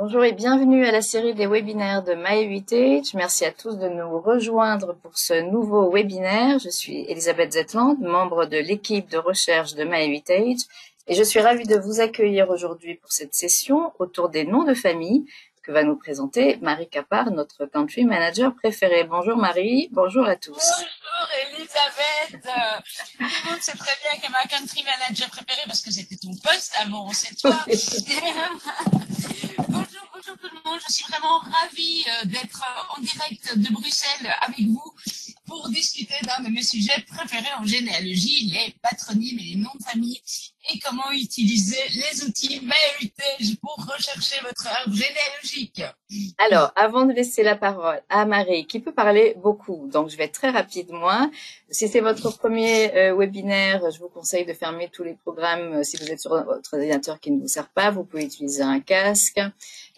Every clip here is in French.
Bonjour et bienvenue à la série des webinaires de MyHeritage. Merci à tous de nous rejoindre pour ce nouveau webinaire. Je suis Elisabeth Zetland, membre de l'équipe de recherche de MyHeritage et je suis ravie de vous accueillir aujourd'hui pour cette session autour des noms de famille que va nous présenter Marie Capard, notre country manager préférée. Bonjour Marie, bonjour à tous. Bonjour Elisabeth. Tout le monde sait très bien que ma country manager préférée parce que c'était ton poste avant, c'est toi. bonjour, bonjour tout le monde. Je suis vraiment ravie euh, d'être en direct de Bruxelles avec vous pour discuter d'un de mes sujets préférés en généalogie, les patronymes et les noms de famille et comment utiliser les outils MyHeritage pour rechercher votre arbre généalogique. Alors, avant de laisser la parole à Marie, qui peut parler beaucoup, donc je vais très rapide moi. Si c'est votre premier euh, webinaire, je vous conseille de fermer tous les programmes. Euh, si vous êtes sur votre ordinateur qui ne vous sert pas, vous pouvez utiliser un casque.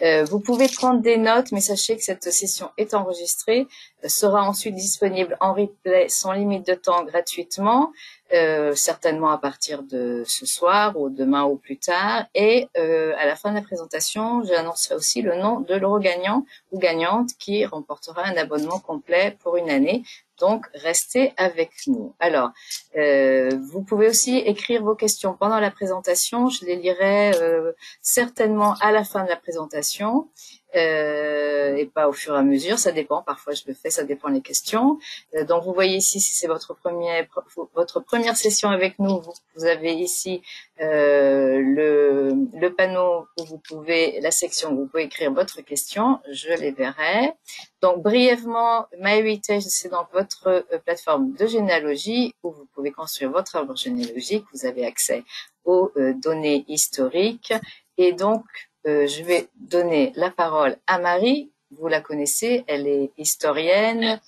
Euh, vous pouvez prendre des notes, mais sachez que cette session est enregistrée, sera ensuite disponible en replay sans limite de temps gratuitement. Euh, certainement à partir de ce soir ou demain ou plus tard. Et euh, à la fin de la présentation, j'annoncerai aussi le nom de l'euro gagnant ou gagnante qui remportera un abonnement complet pour une année. Donc, restez avec nous. Alors, euh, vous pouvez aussi écrire vos questions pendant la présentation. Je les lirai euh, certainement à la fin de la présentation euh, et pas au fur et à mesure. Ça dépend. Parfois, je le fais. Ça dépend des questions. Donc, vous voyez ici, si c'est votre premier, votre première session avec nous, vous, vous avez ici le, le panneau où vous pouvez, la section où vous pouvez écrire votre question. Je les verrai. Donc, brièvement, MyHeritage, c'est donc votre euh, plateforme de généalogie où vous pouvez construire votre arbre généalogique. Vous avez accès aux euh, données historiques et donc euh, je vais donner la parole à Marie. Vous la connaissez, elle est historienne,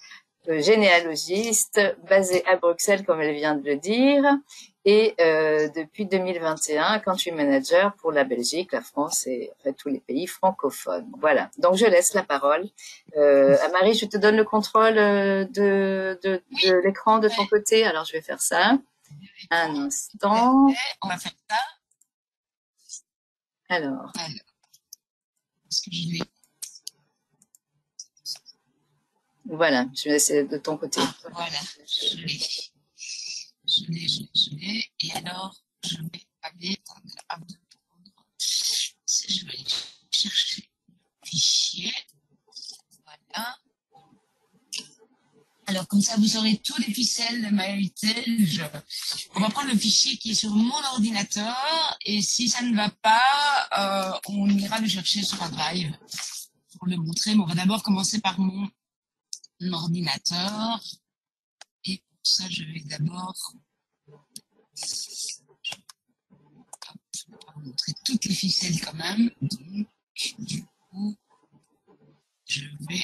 généalogiste, basée à Bruxelles, comme elle vient de le dire, et euh, depuis 2021, country manager pour la Belgique, la France et en fait, tous les pays francophones. Voilà. Donc je laisse la parole euh, à Marie. Je te donne le contrôle euh, de, de, de l'écran de ton côté. Alors je vais faire ça. Un instant. On va faire ça. Alors. Voilà, je vais laisser de ton côté. Voilà, je l'ai. Je l'ai, je l'ai, je l'ai. Et alors, je vais aller vous prendre. Je vais chercher le fichier. Voilà. Alors, comme ça, vous aurez tous les ficelles de MyHeritage. On va prendre le fichier qui est sur mon ordinateur. Et si ça ne va pas, euh, on ira le chercher sur un drive pour le montrer. Mais on va d'abord commencer par mon ordinateur. Ça, je vais d'abord vous montrer toutes les ficelles quand même. Donc, du coup, je vais.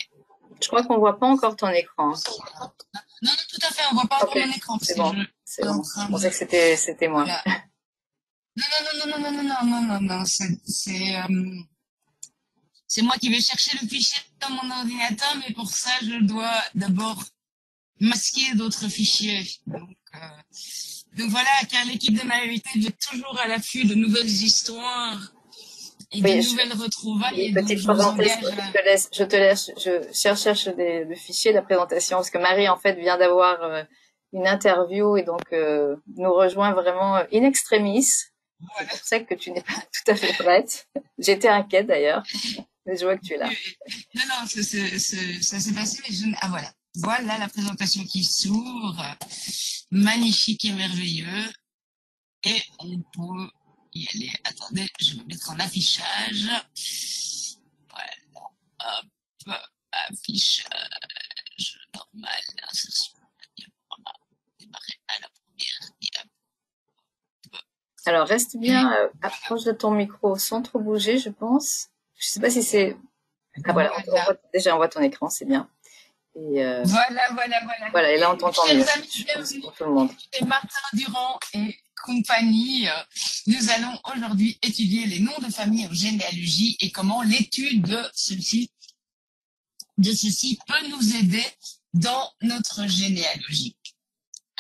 Je crois qu'on voit pas encore ton écran. Non, non, tout à fait, on voit pas encore mon écran. C'est bon, c'est je- bon. Je pensais que c'était c'était moi. Voilà. Non, non, non, non, non, non, non, non, non, non, c'est, c'est, euh, c'est moi qui vais chercher le fichier dans mon ordinateur, mais pour ça, je dois d'abord masquer d'autres fichiers. Donc, euh, donc voilà, car l'équipe de MyHeritage est toujours à l'affût de nouvelles histoires et Oui, de je- nouvelles retrouvailles. Petite je parenthèse, je à... te laisse, je te laisse, je cherche, cherche des- le fichier, la présentation, parce que Marie, en fait, vient d'avoir euh, une interview et donc euh, nous rejoint vraiment in extremis. C'est Voilà. pour ça que tu n'es pas tout à fait prête. J'étais inquiète d'ailleurs, mais je vois que tu es là. Non, non, c'est- c'est- c'est- ça s'est passé, mais je... Ah voilà. Voilà la présentation qui s'ouvre. Magnifique et merveilleux. Et on peut y aller. Attendez, je vais mettre en affichage. Voilà. Hop. Affichage normal. Insertion. Voilà. Démarrer à la première. Et hop. Alors reste bien euh, approche de ton micro sans trop bouger, je pense. Je sais pas si c'est. Ah voilà, on- voit- déjà on voit ton écran, c'est bien. Et euh, Voilà, voilà, voilà. voilà, et là on t'entend mieux. amis, pour tout le monde. et Martin Durand et compagnie. euh, Nous allons aujourd'hui étudier les noms de famille en généalogie et comment l'étude de ceci, de ceci peut nous aider dans notre généalogie.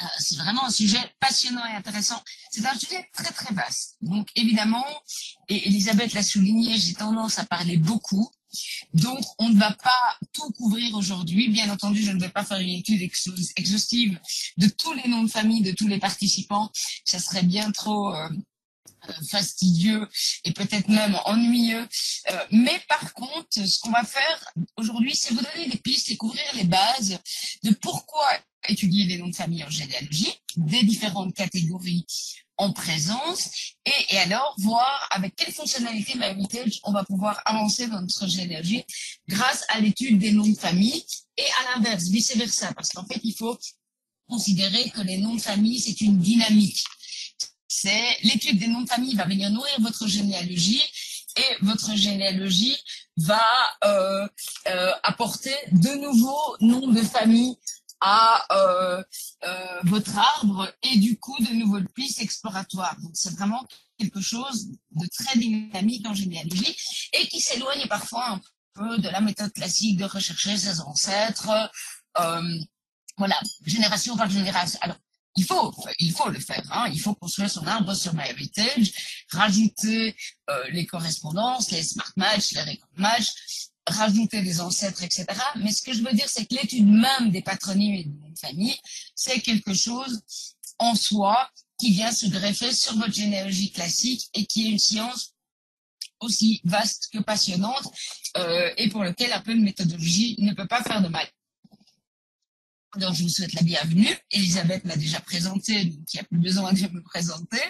Euh, c'est vraiment un sujet passionnant et intéressant. C'est un sujet très très vaste. Donc évidemment, et Elisabeth l'a souligné, j'ai tendance à parler beaucoup. Donc on ne va pas tout couvrir aujourd'hui. Bien entendu, je ne vais pas faire une étude exhaustive de tous les noms de famille de tous les participants. Ça serait bien trop euh, fastidieux et peut-être même ennuyeux. Euh, mais par contre, ce qu'on va faire aujourd'hui, c'est vous donner des pistes et couvrir les bases de pourquoi étudier les noms de famille en généalogie, des différentes catégories en présence, et, alors voir avec quelle fonctionnalité on va pouvoir avancer dans notre généalogie grâce à l'étude des noms de famille, et à l'inverse, vice-versa, parce qu'en fait, il faut considérer que les noms de famille, c'est une dynamique. C'est l'étude des noms de famille va venir nourrir votre généalogie et votre généalogie va euh, euh, apporter de nouveaux noms de famille à euh, votre arbre et du coup de nouvelles pistes exploratoires. Donc c'est vraiment quelque chose de très dynamique en généalogie et qui s'éloigne parfois un peu de la méthode classique de rechercher ses ancêtres. voilà, génération par génération. Alors, il faut, il faut le faire. Hein. Il faut construire son arbre sur MyHeritage, rajouter euh, les correspondances, les smart match, les record match, rajouter des ancêtres, etc. Mais ce que je veux dire, c'est que l'étude même des patronymes et des noms de famille, c'est quelque chose en soi qui vient se greffer sur votre généalogie classique et qui est une science aussi vaste que passionnante euh, et pour lequel un peu de méthodologie ne peut pas faire de mal. Donc, je vous souhaite la bienvenue. Elisabeth m'a déjà présenté, donc il n'y a plus besoin de me présenter.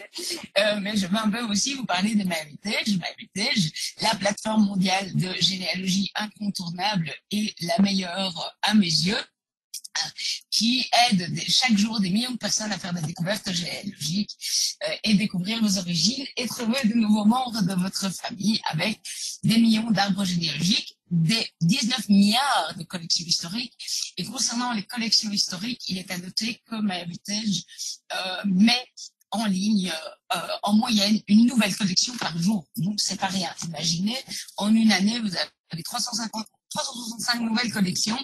Euh, mais je vais un peu aussi vous parler de MyHeritage. MyHeritage, la plateforme mondiale de généalogie incontournable et la meilleure à mes yeux qui aide chaque jour des millions de personnes à faire des découvertes généalogiques euh, et découvrir vos origines et trouver de nouveaux membres de votre famille avec des millions d'arbres généalogiques, des 19 milliards de collections historiques. Et concernant les collections historiques, il est à noter que MyHeritage euh, met en ligne euh, en moyenne une nouvelle collection par jour. Donc c'est pas rien. Imaginez, en une année, vous avez 350, 365 nouvelles collections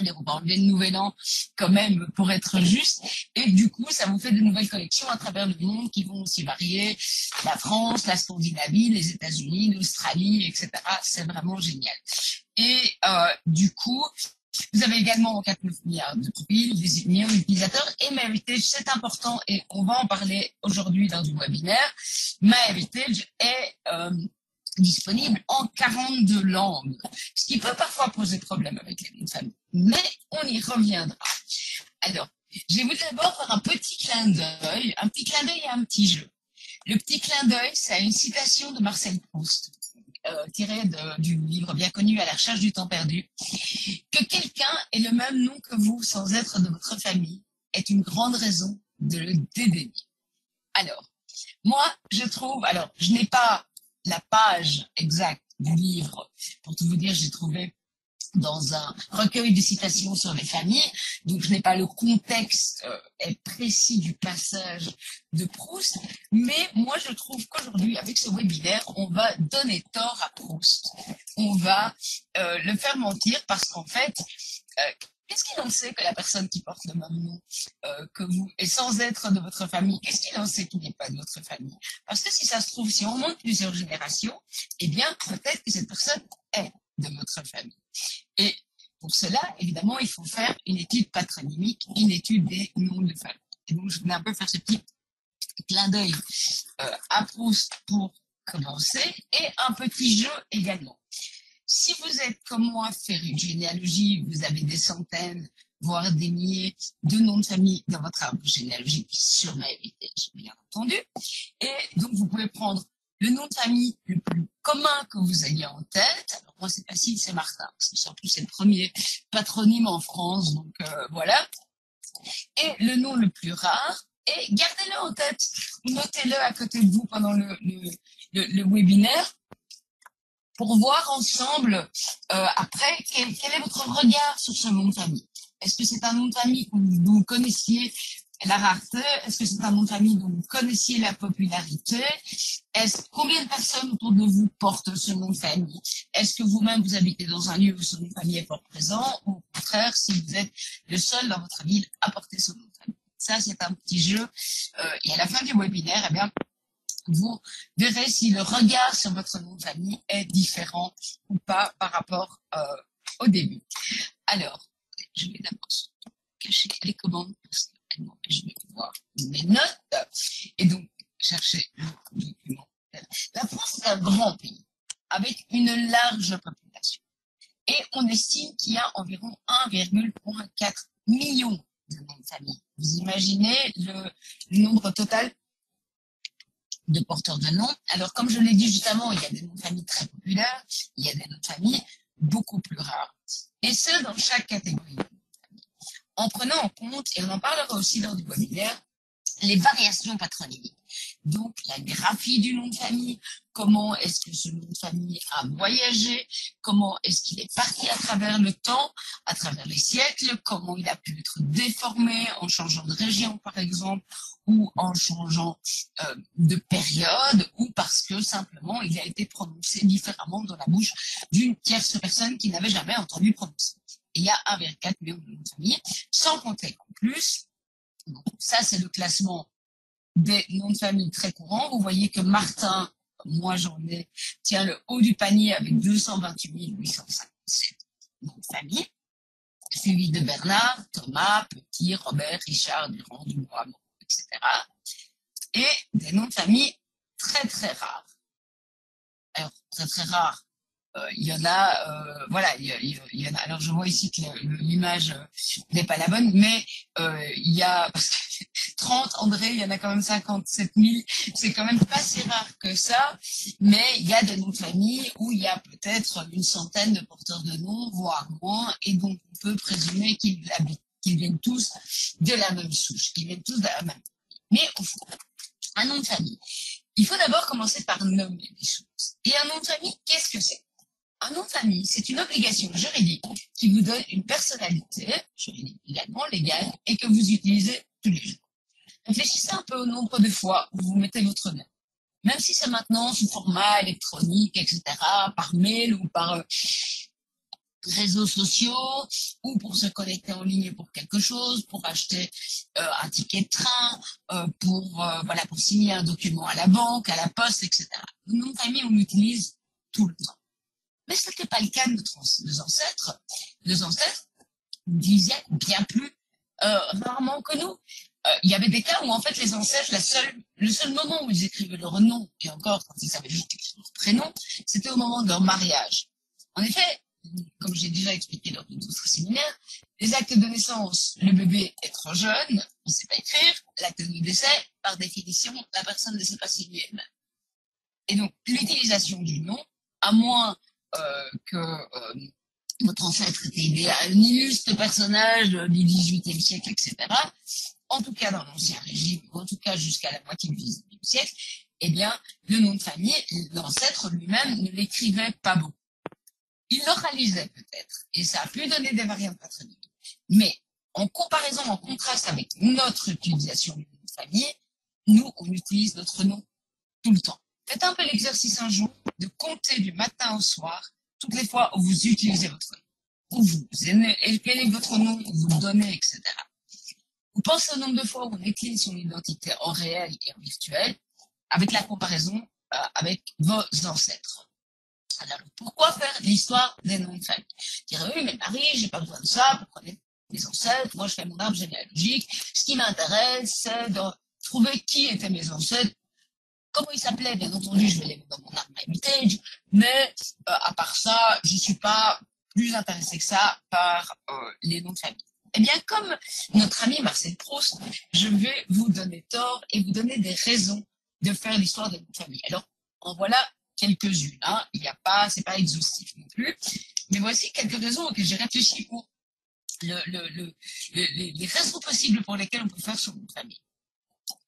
le nouvel an quand même pour être juste. Et du coup, ça vous fait de nouvelles collections à travers le monde qui vont aussi varier. La France, la Scandinavie, les États-Unis, l'Australie, etc. C'est vraiment génial. Et euh, du coup, vous avez également 49 milliards de profils, des millions d'utilisateurs et MyHeritage, c'est important et on va en parler aujourd'hui dans du webinaire. MyHeritage est euh, disponible en 42 langues, ce qui peut parfois poser problème avec les noms de. Mais on y reviendra. Alors, je vais vous d'abord faire un petit clin d'œil, un petit clin d'œil et un petit jeu. Le petit clin d'œil, c'est une citation de Marcel Proust, euh, tirée du livre bien connu À la recherche du temps perdu. Que quelqu'un ait le même nom que vous sans être de votre famille est une grande raison de le dédaigner. Alors, moi, je trouve, alors, je n'ai pas la page exacte du livre. Pour tout vous dire, j'ai trouvé dans un recueil de citations sur les familles, donc je n'ai pas le contexte euh, précis du passage de Proust, mais moi je trouve qu'aujourd'hui, avec ce webinaire, on va donner tort à Proust. On va euh, le faire mentir parce qu'en fait, euh, Qu'est-ce qu'il en sait que la personne qui porte le même nom euh, que vous est sans être de votre famille Qu'est-ce qu'il en sait qu'il n'est pas de votre famille? Parce que si ça se trouve, si on monte plusieurs générations, eh bien, peut-être que cette personne est de votre famille. Et pour cela, évidemment, il faut faire une étude patronymique, une étude des noms de famille. Et donc, je voulais un peu faire ce petit clin d'œil euh, à Proust pour commencer, et un petit jeu également. Si vous êtes comme moi faire une généalogie, vous avez des centaines, voire des milliers de noms de famille dans votre arbre généalogique sur MyHeritage, bien entendu. Et donc, vous pouvez prendre le nom de famille le plus commun que vous ayez en tête. Alors, moi, c'est facile, c'est Martin, parce surtout, c'est le premier patronyme en France, donc euh, voilà. Et le nom le plus rare, et gardez-le en tête, notez-le à côté de vous pendant le webinaire pour voir ensemble euh, après quel, est votre regard sur ce nom de famille. Est-ce que c'est un nom de famille dont vous connaissiez la rareté? Est-ce que c'est un nom de famille dont vous connaissiez la popularité? Est-ce combien de personnes autour de vous portent ce nom de famille Est-ce que vous-même vous habitez dans un lieu où ce nom de famille est fort présent? Ou au contraire si vous êtes le seul dans votre ville à porter ce nom de famille Ça, c'est un petit jeu. Euh, et à la fin du webinaire, eh bien, vous verrez si le regard sur votre nom de famille est différent ou pas par rapport euh, au début. Alors, je vais d'abord cacher les commandes parce qu'elles m'empêchent de voir mes notes. Et donc, chercher le document. La France est un grand pays avec une large population. Et on estime qu'il y a environ 1,4 million de noms de famille. Vous imaginez le nombre total de porteurs de noms. Alors, comme je l'ai dit justement, il y a des noms de famille très populaires, il y a des noms de famille beaucoup plus rares. Et ce, dans chaque catégorie. En prenant en compte, et on en parlera aussi lors du webinaire, les variations patronymiques. Donc, la graphie du nom de famille, comment est-ce que ce nom de famille a voyagé, comment est-ce qu'il est parti à travers le temps, à travers les siècles, comment il a pu être déformé en changeant de région, par exemple, ou en changeant euh, de période, ou parce que simplement il a été prononcé différemment dans la bouche d'une tierce personne qui n'avait jamais entendu prononcer. Il y a 1,4 million de noms de famille, sans compter en plus ça, c'est le classement des noms de famille très courants. Vous voyez que Martin, moi j'en ai, tient le haut du panier avec 228 857 noms de famille, suivi de Bernard, Thomas, Petit, Robert, Richard, Durand, Dubois, etc. Et des noms de famille très très rares. Alors, très très rares, il y en a, euh, voilà, il y, en a. Alors je vois ici que l'image euh, n'est pas la bonne, mais il y a 30, André, il y en a quand même 57 000. C'est quand même pas si rare que ça, mais il y a des noms de famille où il y a peut-être une centaine de porteurs de noms, voire moins, et donc on peut présumer qu'ils qu'ils viennent tous de la même souche, qu'ils viennent tous de la même. Mais au fond, un nom de famille. Il faut d'abord commencer par nommer les choses. Et un nom de famille, qu'est-ce que c'est? Un nom de famille, c'est une obligation juridique qui vous donne une personnalité, juridique également légale, et que vous utilisez tous les jours. Réfléchissez un peu au nombre de fois où vous mettez votre nom. Même si c'est maintenant sous format électronique, etc., par mail ou par euh, réseaux sociaux, ou pour se connecter en ligne pour quelque chose, pour acheter euh, un ticket de train, euh, pour voilà pour signer un document à la banque, à la poste, etc. Le nom de famille, on l'utilise tout le temps. Mais ce n'était pas le cas de nos ancêtres. Nos ancêtres disaient bien plus euh, rarement que nous. Euh, il y avait des cas où en fait les ancêtres, le seul moment où ils écrivaient leur nom, et encore quand ils avaient juste écrit leur prénom, c'était au moment de leur mariage. En effet, comme j'ai déjà expliqué lors de notre séminaire, les actes de naissance, le bébé est trop jeune, il ne sait pas écrire, l'acte de décès, par définition, la personne ne sait pas signer elle-même. Et donc, l'utilisation du nom, à moins que euh, votre ancêtre était un illustre personnage du XVIIIe siècle, etc. En tout cas, dans l'Ancien Régime, en tout cas jusqu'à la moitié du XIXe siècle, eh bien, le nom de famille, l'ancêtre lui-même ne l'écrivait pas beaucoup. Il l'oralisait peut-être, et ça a pu donner des variantes patronymiques. Mais en comparaison, en contraste avec notre utilisation du nom de famille, nous, on utilise notre nom tout le temps. Faites un peu l'exercice un jour de compter du matin au soir toutes les fois où vous utilisez votre nom, où vous écrivez votre nom, où vous le donnez, etc. Vous pensez au nombre de fois où on écrit son identité en réel et en virtuel, avec la comparaison euh, avec vos ancêtres. Alors, pourquoi faire l'histoire des noms de famille? Dirais, oui, mais Marie, j'ai pas besoin de ça pour connaître mes ancêtres. Moi, je fais mon arbre généalogique. Ce qui m'intéresse, c'est de trouver qui étaient mes ancêtres Comment il s'appelait, bien entendu, je vais les mettre dans mon arbre heritage, mais euh, à part ça, je suis pas plus intéressée que ça par euh, les noms de famille. Eh bien, comme notre ami Marcel Proust, je vais vous donner tort et vous donner des raisons de faire l'histoire de famille. Alors, en voilà quelques-unes. Hein. Il n'y a pas, c'est pas exhaustif non plus, mais voici quelques raisons auxquelles j'ai réfléchi pour le, le, le, les raisons possibles pour lesquelles on peut faire son nom de famille.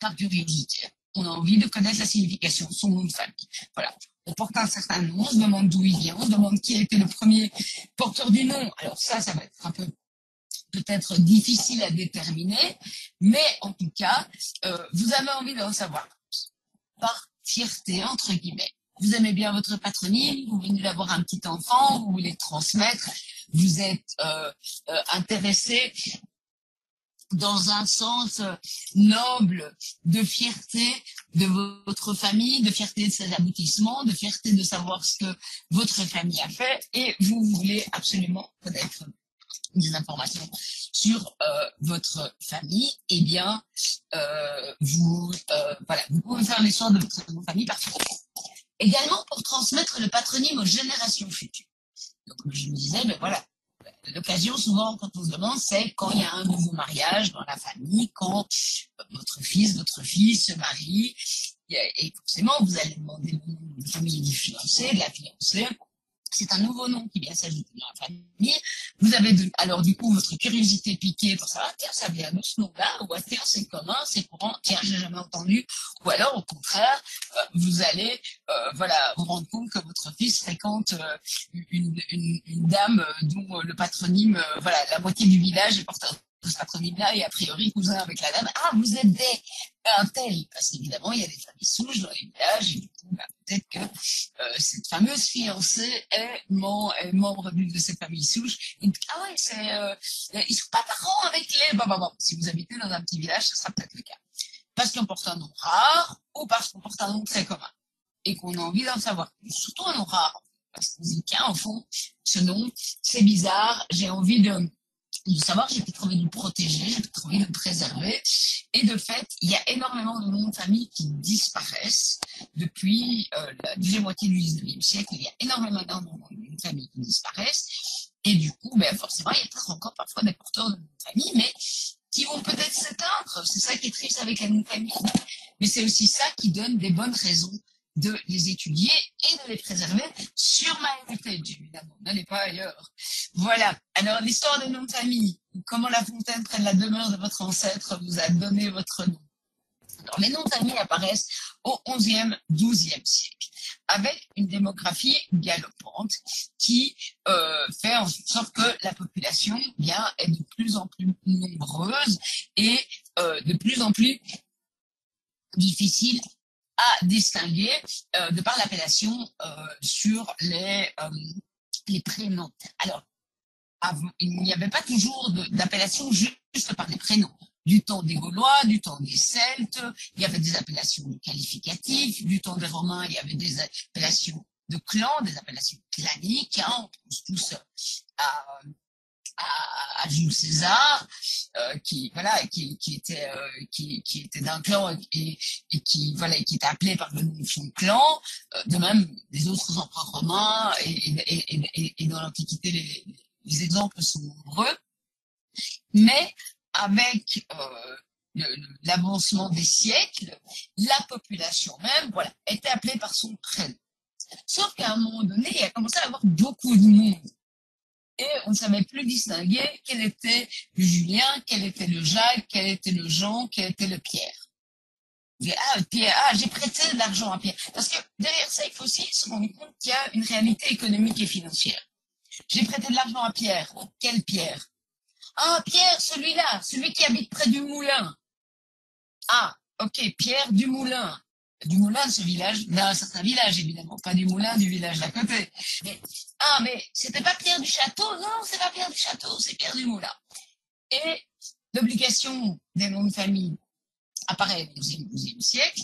Par curiosité on a envie de connaître la signification, son nom de famille. Voilà. On porte un certain nom, on se demande d'où il vient, on se demande qui a été le premier porteur du nom. Alors ça, ça va être un peu peut-être difficile à déterminer, mais en tout cas, euh, vous avez envie d'en savoir. Par fierté, entre guillemets. Vous aimez bien votre patronyme, vous venez d'avoir un petit enfant, vous voulez transmettre, vous êtes euh, euh, intéressé dans un sens noble de fierté de votre famille, de fierté de ses aboutissements, de fierté de savoir ce que votre famille a fait. Et vous voulez absolument connaître des informations sur euh, votre famille, eh bien, euh, vous, euh, voilà, vous pouvez faire l'histoire de votre famille par Également pour transmettre le patronyme aux générations futures. Donc, je me disais, ben voilà, l'occasion souvent quand on se demande, c'est quand il y a un nouveau mariage dans la famille, quand votre fils, votre fille se marie, et forcément vous allez demander le nom de famille du fiancé, de la fiancée, c'est un nouveau nom qui vient s'ajouter dans la famille. Vous avez alors du coup votre curiosité piquée pour savoir, tiens, ça vient de ce nom-là, ou tiens, c'est commun, c'est courant, tiens, j'ai jamais entendu. Ou alors, au contraire, euh, vous allez euh, voilà, vous rendre compte que votre fils fréquente euh, une, dame dont le patronyme, voilà, la moitié du village est porteur de ce patronyme-là et a priori cousin avec la dame. Ah, vous êtes des un tel, parce qu'évidemment, il y a des familles souches dans les villages, et du coup, bah, peut-être que euh, cette fameuse fiancée est, membre de ces familles souches. Et, ah ouais, c'est, euh, ils sont pas parents avec les... Bon, bon, bon. Si vous habitez dans un petit village, ce sera peut-être le cas. Parce qu'on porte un nom rare, ou parce qu'on porte un nom très commun, et qu'on a envie d'en savoir. Surtout un nom rare, parce qu'on dit, tiens, au fond, ce nom, c'est bizarre, j'ai envie de de savoir, j'ai pu envie de le protéger, j'ai pu envie de le préserver. Et de fait, il y a énormément de noms de famille qui disparaissent depuis euh, la deuxième moitié du 19e siècle. Il y a énormément de noms de famille qui disparaissent. Et du coup, ben, forcément, il y a peut-être encore parfois des porteurs de noms de famille, mais qui vont peut-être s'éteindre. C'est ça qui est triste avec la noms de famille. Mais c'est aussi ça qui donne des bonnes raisons de les étudier et de les préserver sur MyHeritage, évidemment. N'allez pas ailleurs. Voilà. Alors, l'histoire des noms de famille. Comment La Fontaine, près de la demeure de votre ancêtre, vous a donné votre nom? Alors, les noms de famille apparaissent au XIe, XIIe siècle, avec une démographie galopante qui euh, fait en sorte que la population bien, est de plus en plus nombreuse et euh, de plus en plus difficile à distinguer euh, de par l'appellation euh, sur les, euh, les prénoms. Alors, il n'y avait pas toujours d'appellation juste par des prénoms. Du temps des Gaulois, du temps des Celtes, il y avait des appellations qualificatives. Du temps des Romains, il y avait des appellations de clans, des appellations claniques. Hein, on pense tous à à, Jules César, euh, qui voilà, qui, qui était euh, qui, qui était d'un clan et, et qui voilà, qui était appelé par le nom de son clan. Euh, de même, des autres empereurs romains et, et, et, et dans l'Antiquité, les, les, exemples sont nombreux. Mais avec euh, l'avancement des siècles, la population même, voilà, était appelée par son prénom. Sauf qu'à un moment donné, il a commencé à avoir beaucoup de monde et on ne savait plus distinguer quel était le Julien, quel était le Jacques, quel était le Jean, quel était le Pierre. Ah, Pierre, ah, j'ai prêté de l'argent à Pierre. Parce que derrière ça, il faut aussi se rendre compte qu'il y a une réalité économique et financière. J'ai prêté de l'argent à Pierre. Quel Pierre Ah, Pierre, celui-là, celui qui habite près du moulin. Ah, ok, Pierre du moulin du moulin de ce village, d'un certain village évidemment, pas du moulin du village d'à côté. Ah, mais c'était pas Pierre du Château? Non, c'est pas Pierre du Château, c'est Pierre du Moulin. Et l'obligation des noms de famille apparaît au XIe siècle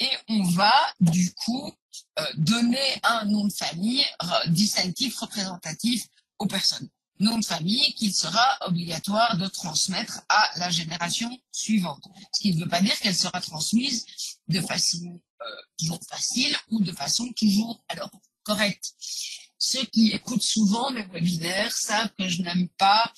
et on va du coup euh, donner un nom de famille distinctif, représentatif aux personnes nom de famille qu'il sera obligatoire de transmettre à la génération suivante. Ce qui ne veut pas dire qu'elle sera transmise de façon euh, toujours facile ou de façon toujours alors correcte. Ceux qui écoutent souvent mes webinaires savent que je n'aime pas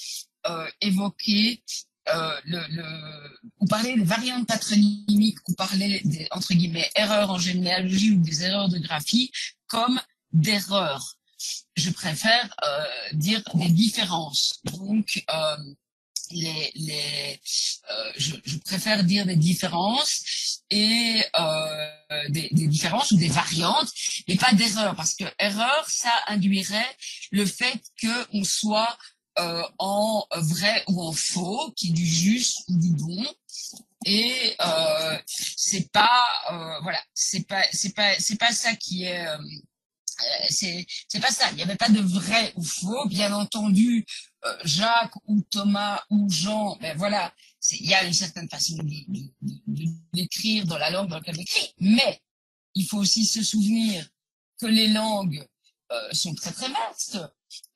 euh, évoquer euh, le, le, ou parler des variantes patronymiques ou parler des entre guillemets erreurs en généalogie ou des erreurs de graphie comme d'erreurs je préfère euh, dire des différences. Donc, euh, les, les, euh, je, je, préfère dire des différences et euh, des, des, différences ou des variantes, mais pas d'erreur, parce que erreur, ça induirait le fait qu'on soit euh, en vrai ou en faux, qui est du juste ou du bon. Et euh, c'est pas euh, voilà, c'est pas c'est pas c'est pas ça qui est euh, c'est c'est pas ça. Il n'y avait pas de vrai ou faux. Bien entendu, Jacques ou Thomas ou Jean, ben voilà, il y a une certaine façon d'écrire dans la langue dans laquelle on écrit, mais il faut aussi se souvenir que les langues euh, sont très très vastes.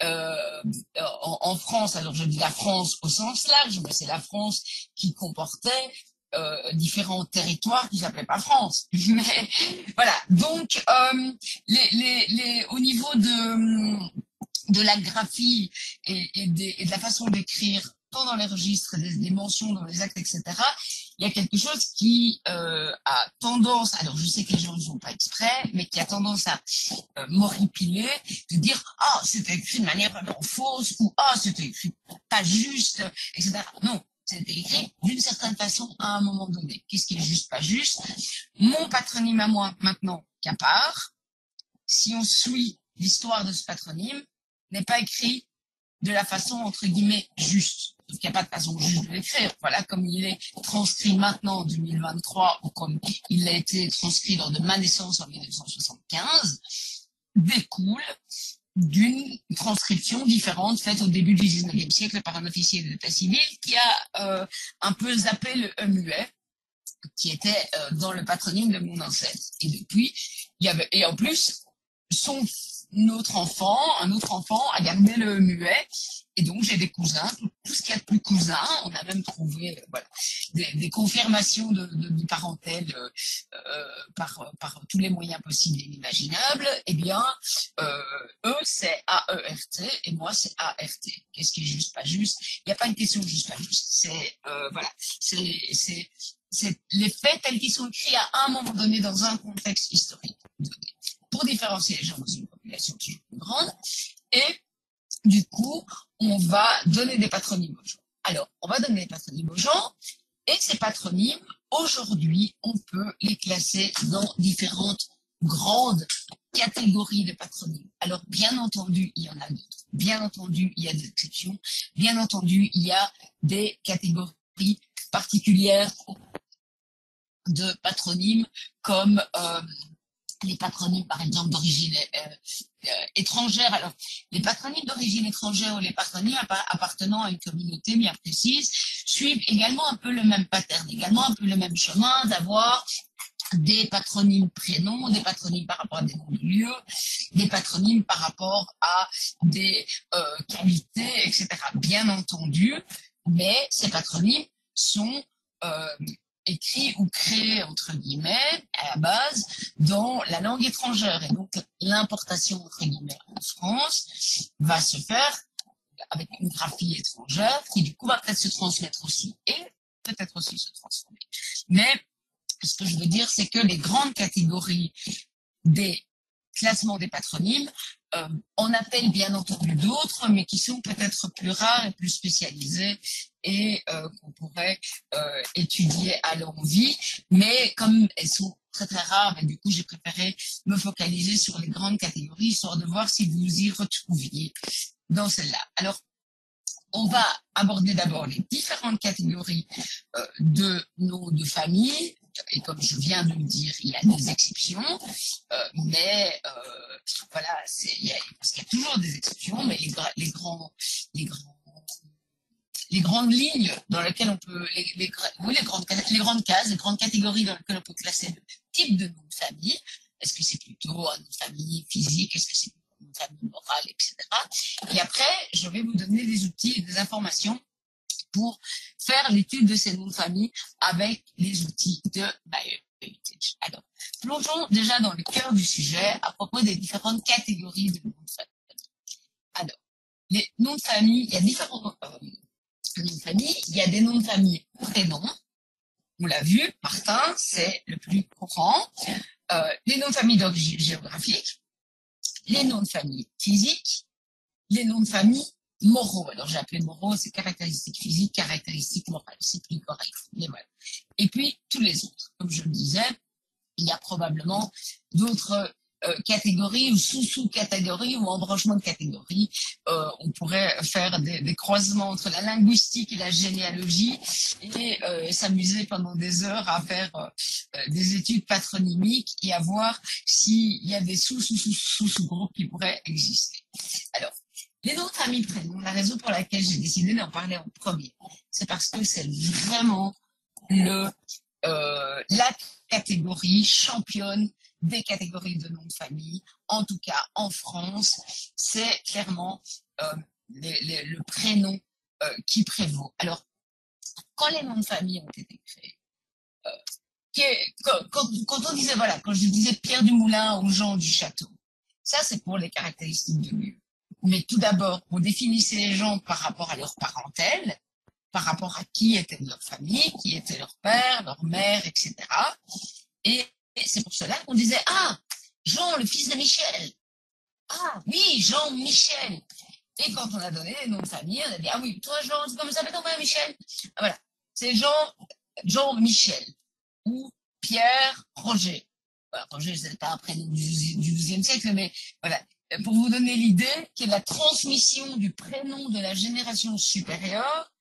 Euh, en, France, alors je dis la France au sens large, mais c'est la France qui comportait euh, différents territoires qui s'appelaient pas France. Mais voilà. Donc, euh, les, les, les, au niveau de de la graphie et, et, et de la façon d'écrire tant dans les registres des, des, mentions, dans les actes, etc., il y a quelque chose qui euh, a tendance, alors je sais que les gens ne font pas exprès, mais qui a tendance à euh, m'horripiler, de dire « Ah, oh, c'était écrit de manière vraiment fausse » ou « Ah, oh, c'était écrit pas juste », etc. Non, c'était écrit d'une certaine façon à un moment donné. Qu'est-ce qui est juste, pas juste? Mon patronyme à moi, maintenant, qu'à part, si on suit l'histoire de ce patronyme, n'est pas écrit de la façon, entre guillemets, juste. Qu'il n'y a pas de façon juste de l'écrire. Voilà, comme il est transcrit maintenant en 2023, ou comme il a été transcrit lors de ma naissance en 1975, découle d'une transcription différente faite au début du 19e siècle par un officier d'état civil qui a euh, un peu zappé le muet qui était euh, dans le patronyme de mon ancêtre. Et depuis, il y avait, et en plus, son notre enfant, un autre enfant a gardé le muet. Et donc, j'ai des cousins, tout, ce qu'il y a de plus cousin. On a même trouvé euh, voilà, des, confirmations de, parentèle euh, euh, par, tous les moyens possibles et inimaginables. Eh bien, eux, c'est A-E-R-T et moi, c'est A-R-T. Qu'est-ce qui est juste, pas juste? Il n'y a pas une question juste, pas juste. C'est, voilà, les faits tels qu'ils sont écrits à un moment donné dans un contexte historique pour différencier les gens dans une Et du coup, on va donner des patronymes aux gens. Alors, on va donner des patronymes aux gens, et ces patronymes, aujourd'hui, on peut les classer dans différentes grandes catégories de patronymes. Alors, bien entendu, il y en a d'autres. Bien entendu, il y a des exceptions. Bien entendu, il y a des catégories particulières de patronymes comme euh, les patronymes, par exemple, d'origine euh, euh, étrangère. Alors, les patronymes d'origine étrangère ou les patronymes appartenant à une communauté bien précise suivent également un peu le même pattern, également un peu le même chemin d'avoir des patronymes prénoms, des patronymes par rapport à des noms de lieux, des patronymes par rapport à des euh, qualités, etc. Bien entendu, mais ces patronymes sont écrit ou créé, entre guillemets, à la base, dans la langue étrangère. Et donc, l'importation, entre guillemets, en France va se faire avec une graphie étrangère qui, du coup, va peut-être se transmettre aussi et peut-être aussi se transformer. Mais ce que je veux dire, c'est que les grandes catégories des classements des patronymes euh, on appelle bien entendu d'autres, mais qui sont peut-être plus rares et plus spécialisés et euh, qu'on pourrait euh, étudier à l'envie. Mais comme elles sont très très rares, ben, du coup j'ai préféré me focaliser sur les grandes catégories, histoire de voir si vous y retrouviez dans celle-là. Alors, on va aborder d'abord les différentes catégories euh, de noms de famille, et comme je viens de le dire, il y a des exceptions, euh, mais euh, voilà, il y a, toujours des exceptions, mais les, grandes lignes dans lesquelles on peut, les, oui, les grandes, cases, les grandes catégories dans lesquelles on peut classer le type de nom de famille. Est-ce que c'est plutôt un nom de famille physique? Est-ce que c'est plutôt un nom de famille morale, etc. Et après, je vais vous donner des outils et des informations pour faire l'étude de ces noms de famille avec les outils de BioHeritage. Alors, plongeons déjà dans le cœur du sujet à propos des différentes catégories de noms de famille. Alors, les noms de famille, il y a différents euh, noms de famille. Il y a des noms de famille prénoms. On l'a vu, Martin, c'est le plus courant. Euh, les noms de famille d'origine géographique, les noms de famille physiques, les noms de famille moraux. Alors j'ai appelé moraux, c'est caractéristiques physiques, caractéristiques morales, c'est plus correct. Mais voilà. Et puis tous les autres. Comme je le disais, il y a probablement d'autres euh, catégories ou sous-sous-catégories ou embranchements de catégories. Euh, on pourrait faire des, des, croisements entre la linguistique et la généalogie et euh, s'amuser pendant des heures à faire euh, des études patronymiques et à voir s'il y a des sous-sous-sous-sous-groupes qui pourraient exister. Alors, Les noms de famille la raison pour laquelle j'ai décidé d'en parler en premier, c'est parce que c'est vraiment euh, la catégorie championne des catégories de noms de famille. En tout cas, en France, c'est clairement euh, le prénom euh, qui prévaut. Alors, quand les noms de famille ont été créés, quand, on disait, voilà, quand je disais Pierre du Moulin ou Jean du Château, ça c'est pour les caractéristiques de lieu. Mais tout d'abord, on définissait les gens par rapport à leur parentèle, par rapport à qui était leur famille, qui était leur père, leur mère, etc. Et c'est pour cela qu'on disait, ah, Jean, le fils de Michel. Ah, oui, Jean-Michel. Et quand on a donné les noms de famille, on a dit, ah oui, toi, Jean, c'est comme ça s'appelle ton père, Michel? Ah, Voilà, c'est Jean, Jean-Michel. Ou Pierre Roger. Voilà, Roger, c'est pas un prénom du XIIe siècle, mais voilà. Pour vous donner l'idée que la transmission du prénom de la génération supérieure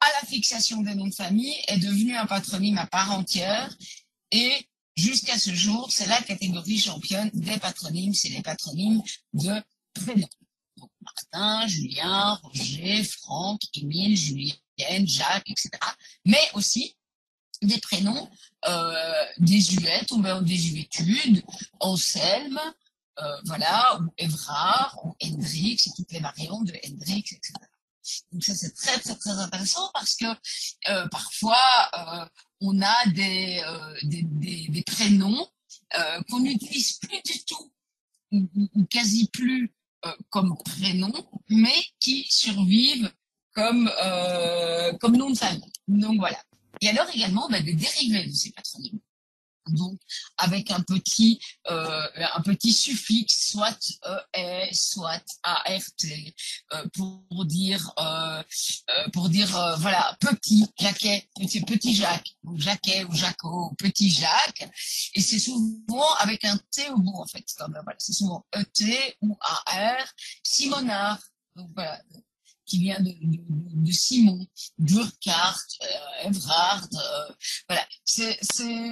à la fixation des noms de famille est devenu un patronyme à part entière et jusqu'à ce jour, c'est la catégorie championne des patronymes, c'est les patronymes de prénoms. Donc Martin, Julien, Roger, Franck, Émile, Julienne, Jacques, etc. Mais aussi des prénoms euh, désuets, tombés en désuétude, Anselme, euh, voilà, ou Évrard, ou Hendrix, et toutes les variantes de Hendrix, etc. Donc ça c'est très très très intéressant parce que euh, parfois euh, on a des, euh, des, des, des prénoms euh, qu'on n'utilise plus du tout ou, ou- quasi plus comme prénom, mais qui survivent comme comme nom de famille. Donc voilà. Et alors également bah, des dérivés de ces patronymes. Donc avec un petit euh, un petit suffixe, soit ES, soit ART, euh, pour dire euh, pour dire voilà petit Jacquet, petit petit Jacques, ou Jacquet ou Jaco, ou petit Jacques, et c'est souvent avec un T au bout en fait. Voilà, c'est souvent ET ou AR, Simonard, donc voilà, qui vient de, Simon, Burkhardt, euh, Evrard, euh, voilà, c'est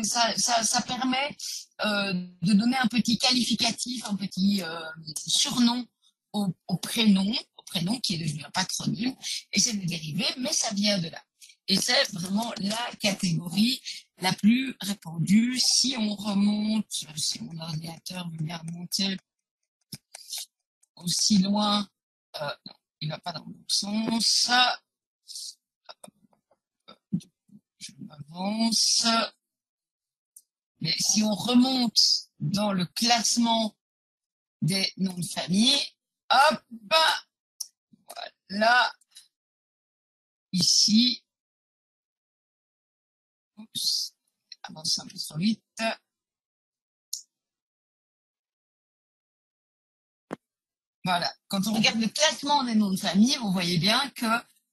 ça, ça permet euh, de donner un petit qualificatif, un petit euh, surnom au, au prénom, au prénom qui est devenu un patronyme, et c'est des dérivés, mais ça vient de là. Et c'est vraiment la catégorie la plus répandue. Si on remonte, si mon ordinateur veut bien remonter aussi loin, euh, il va pas dans le bon sens. Je m'avance. Mais si on remonte dans le classement des noms de famille, hop, voilà, ici, oups, avance un peu trop vite. Voilà, quand on regarde le classement des noms de famille, vous voyez bien que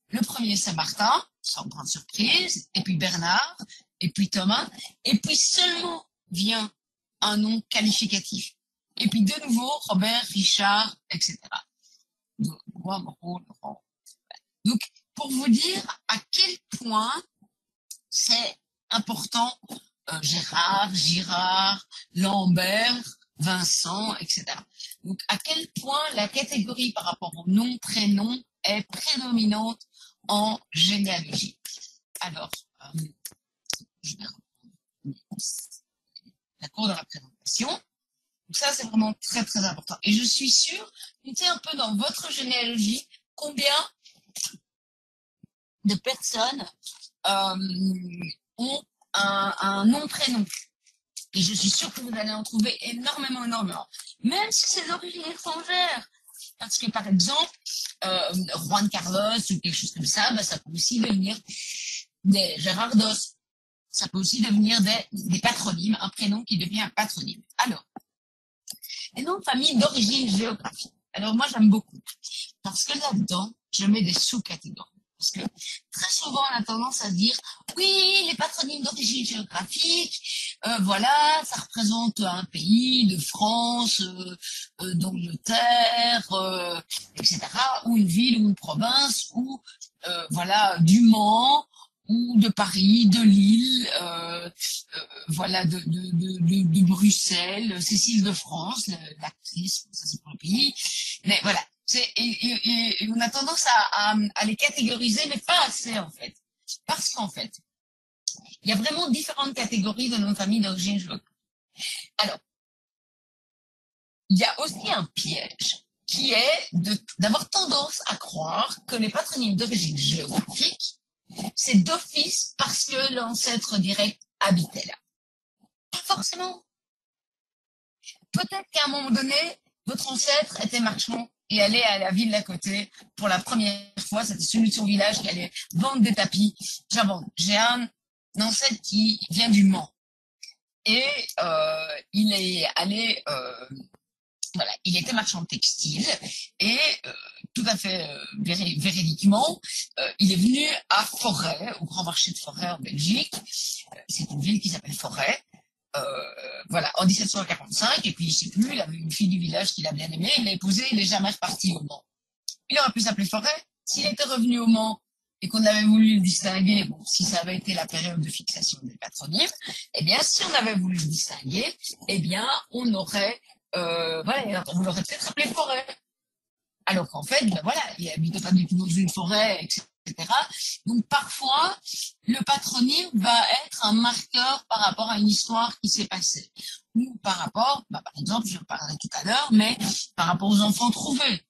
le premier c'est Martin, sans grande surprise, et puis Bernard, et puis Thomas, et puis seulement vient un nom qualificatif. Et puis de nouveau Robert, Richard, etc. Donc, pour vous dire à quel point c'est important, euh, Gérard, Girard, Lambert, Vincent, etc. Donc, à quel point la catégorie par rapport au nom, prénom est prédominante en généalogie? Alors, euh, je vais reprendre la cour de la présentation. Donc ça, c'est vraiment très, très important. Et je suis sûre, notez un peu dans votre généalogie combien de personnes euh, ont un, un nom-prénom. Et je suis sûre que vous allez en trouver énormément, énormément. Même si c'est d'origine étrangère. Parce que, par exemple, euh, Juan Carlos ou quelque chose comme ça, bah, ça peut aussi devenir des Gérardos. Ça peut aussi devenir des, des patronymes, un prénom qui devient un patronyme. Alors, les noms de famille d'origine géographique. Alors, moi, j'aime beaucoup. Parce que là-dedans, je mets des sous-catégories. Parce que très souvent, on a tendance à dire, oui, les patronymes d'origine géographique, euh, voilà, ça représente un pays de France, euh, euh, d'Angleterre, euh, etc., ou une ville ou une province, ou euh, voilà, du Mans, ou de Paris, de Lille, euh, euh, voilà, de, de, de, de, Bruxelles, Cécile de France, l'actrice, ça c'est pour le pays, Mais voilà, on a tendance à, les catégoriser, mais pas assez en fait. Parce qu'en fait, il y a vraiment différentes catégories de nos familles d'origine géographique. Alors, il y a aussi un piège qui est d'avoir tendance à croire que les patronymes d'origine géographique, c'est d'office parce que l'ancêtre direct habitait là. Pas forcément. Peut-être qu'à un moment donné, votre ancêtre était marchand et allait à la ville d'à côté pour la première fois. C'était celui de son village qui allait vendre des tapis. J'ai un ancêtre qui vient du Mans. Et euh, il est allé euh, voilà, il était marchand textile et euh, tout à fait véridiquement, il est venu à Forêt, au grand marché de Forêt en Belgique. C'est une ville qui s'appelle Forêt. Voilà, en 1745, et puis il sait plus, il avait une fille du village qu'il a bien aimée, il l'a épousée, il n'est jamais reparti au Mans. Il aurait pu s'appeler Forêt. S'il était revenu au Mans et qu'on avait voulu le distinguer, bon, si ça avait été la période de fixation des patronymes, eh bien, si on avait voulu le distinguer, eh bien, on aurait euh, voilà, on l'aurez peut-être appelé forêt. Alors qu'en fait, ben voilà, il habitait pas du tout dans une forêt, etc. Donc parfois, le patronyme va être un marqueur par rapport à une histoire qui s'est passée. Ou par rapport, bah, par exemple, je parlerai tout à l'heure, mais par rapport aux enfants trouvés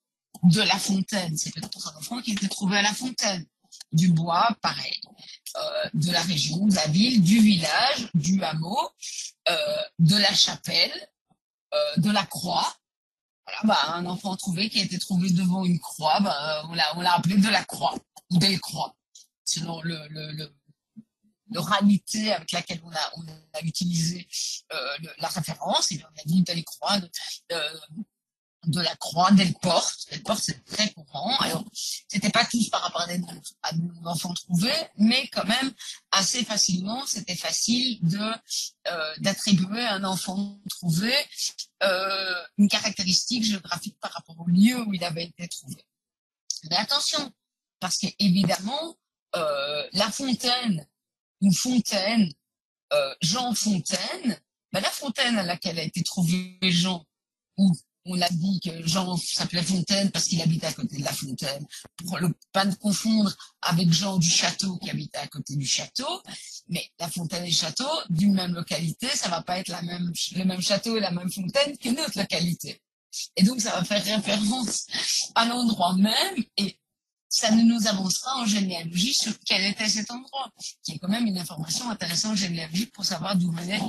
de La Fontaine. C'est peut-être un enfant qui été trouvé à La Fontaine. Du bois, pareil. Euh, de la région, de la ville, du village, du hameau, euh, de la chapelle, euh, de la croix. Voilà, bah, un enfant trouvé qui a été trouvé devant une croix, bah, on l'a appelé de la croix ou des croix, selon le, le l'oralité avec laquelle on a, on a utilisé euh, la référence, et on a dit des croix, de, euh, de la croix Delporte. Delporte, c'est très courant. Alors, c'était pas tous par rapport à des, à enfants trouvés, mais quand même, assez facilement, c'était facile de euh, d'attribuer à un enfant trouvé euh, une caractéristique géographique par rapport au lieu où il avait été trouvé. Mais attention, parce qu'évidemment, euh, La Fontaine, ou Fontaine, euh, Jean Fontaine, ben, la fontaine à laquelle a été trouvé Jean, ou on a dit que Jean s'appelait Fontaine parce qu'il habitait à côté de la fontaine, pour ne pas confondre avec Jean du Château qui habitait à côté du château. Mais la fontaine et le château, d'une même localité, ça va pas être la même, le même château et la même fontaine qu'une autre localité. Et donc, ça va faire référence à l'endroit même et ça ne nous avancera en généalogie sur quel était cet endroit, qui est quand même une information intéressante en généalogie pour savoir d'où venaient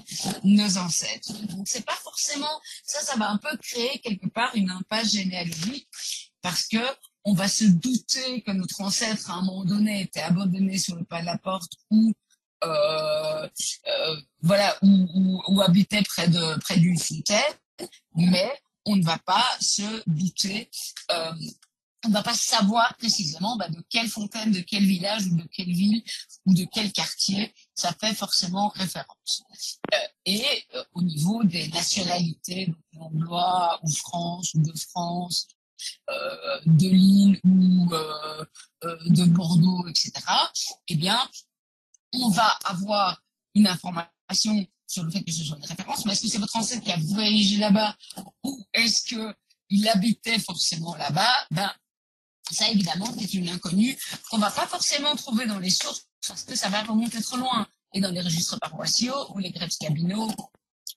nos ancêtres. Donc c'est pas forcément ça, ça va un peu créer quelque part une impasse généalogique parce que on va se douter que notre ancêtre à un moment donné était abandonné sur le pas de la porte ou euh, euh, voilà ou, ou, habitait près de près d'une fontaine, mais on ne va pas se douter euh, on ne va pas savoir précisément bah, de quelle fontaine, de quel village ou de quelle ville ou de quel quartier ça fait forcément référence. Euh, et euh, au niveau des nationalités, donc Anglois ou France ou de France, euh, de Lille ou de Bordeaux, etc., eh bien, on va avoir une information sur le fait que ce sont des références, mais est-ce que c'est votre ancêtre qui a voyagé là-bas ou est-ce que il habitait forcément là-bas? Ben, ça, évidemment, c'est une inconnue qu'on va pas forcément trouver dans les sources parce que ça va remonter trop loin. Et dans les registres paroissiaux ou les greffes cabinaux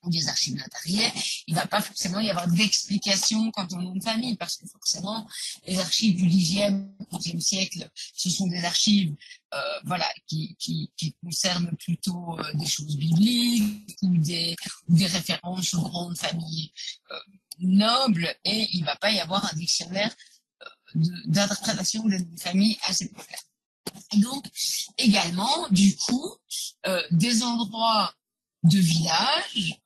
ou des archives notariées, il va pas forcément y avoir d'explication quant au nom de famille parce que forcément, les archives du 10e, 11e siècle, ce sont des archives euh, voilà, qui, qui, concernent plutôt euh, des choses bibliques ou des, ou des références aux grandes familles euh, nobles et il va pas y avoir un dictionnaire d'interprétation de famille assez populaire. Et donc, également, du coup, euh, des endroits de village,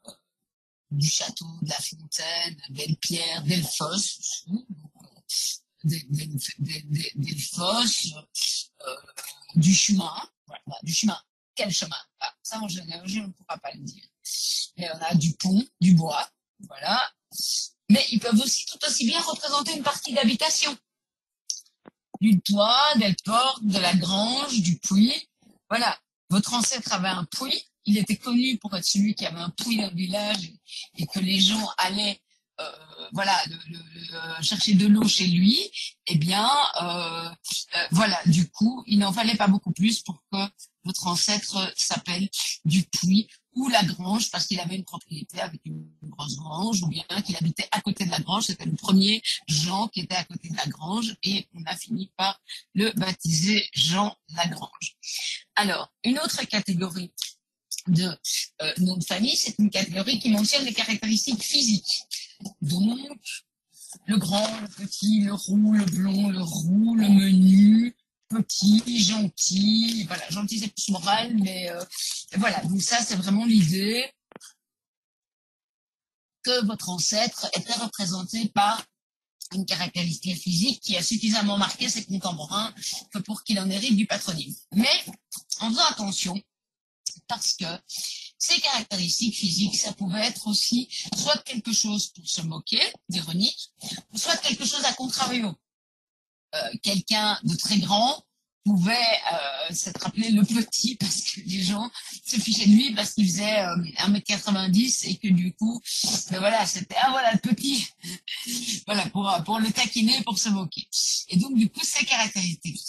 du château, de la fontaine, Belle-Pierre, Delphos, euh, des, des, des, euh, du chemin, voilà, du chemin. Quel chemin? Ah, Ça, en général, je ne pourra pas le dire. Mais on a du pont, du bois, voilà. Mais ils peuvent aussi tout aussi bien représenter une partie d'habitation du toit, des portes, de la grange, du puits. Voilà, votre ancêtre avait un puits. Il était connu pour être celui qui avait un puits dans le village et que les gens allaient euh, voilà, chercher de l'eau chez lui, eh bien, voilà, du coup, il n'en fallait pas beaucoup plus pour que votre ancêtre s'appelle Dupuis ou la grange parce qu'il avait une propriété avec une grosse grange ou bien qu'il habitait à côté de la grange. C'était le premier Jean qui était à côté de la grange et on a fini par le baptiser Jean Lagrange. Alors, une autre catégorie de euh, nom de famille, c'est une catégorie qui mentionne les caractéristiques physiques. Donc, le grand, le petit, le roux, le blond, le roux, le menu, petit, gentil. Voilà, gentil c'est plus moral, mais euh, voilà. Donc ça, c'est vraiment l'idée que votre ancêtre était représenté par une caractéristique physique qui a suffisamment marqué ses contemporains pour qu'il en hérite du patronyme. Mais en faisant attention, parce que ces caractéristiques physiques, ça pouvait être aussi soit quelque chose pour se moquer, d'ironique, soit quelque chose à contrario. Euh, quelqu'un de très grand pouvait euh, s'être appelé le petit parce que les gens se fichaient de lui parce qu'il faisait euh, 1m90 et que du coup, ben voilà, c'était ah voilà le petit, voilà pour pour le taquiner, pour se moquer. Et donc du coup, ces caractéristiques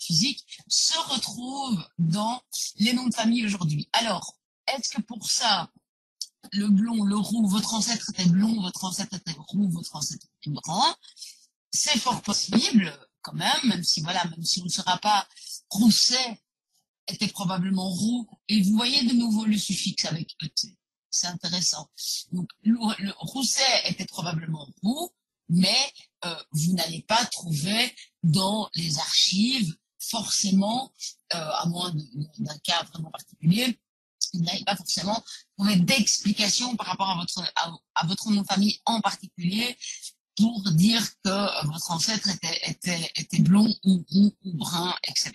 physiques se retrouvent dans les noms de famille aujourd'hui. Alors, est-ce que pour ça, le blond, le roux, votre ancêtre était blond, votre ancêtre était roux, votre ancêtre était brun C'est fort possible quand même, même si voilà, même si on ne sera pas Rousset était probablement roux. Et vous voyez de nouveau le suffixe avec ET. C'est intéressant. Donc, le, Rousset était probablement roux, mais euh, vous n'allez pas trouver dans les archives forcément, euh, à moins d'un cas vraiment particulier, vous n'allez pas forcément trouver d'explication par rapport à votre, à votre nom de famille en particulier pour dire que votre ancêtre était, était, était blond ou roux ou brun, etc.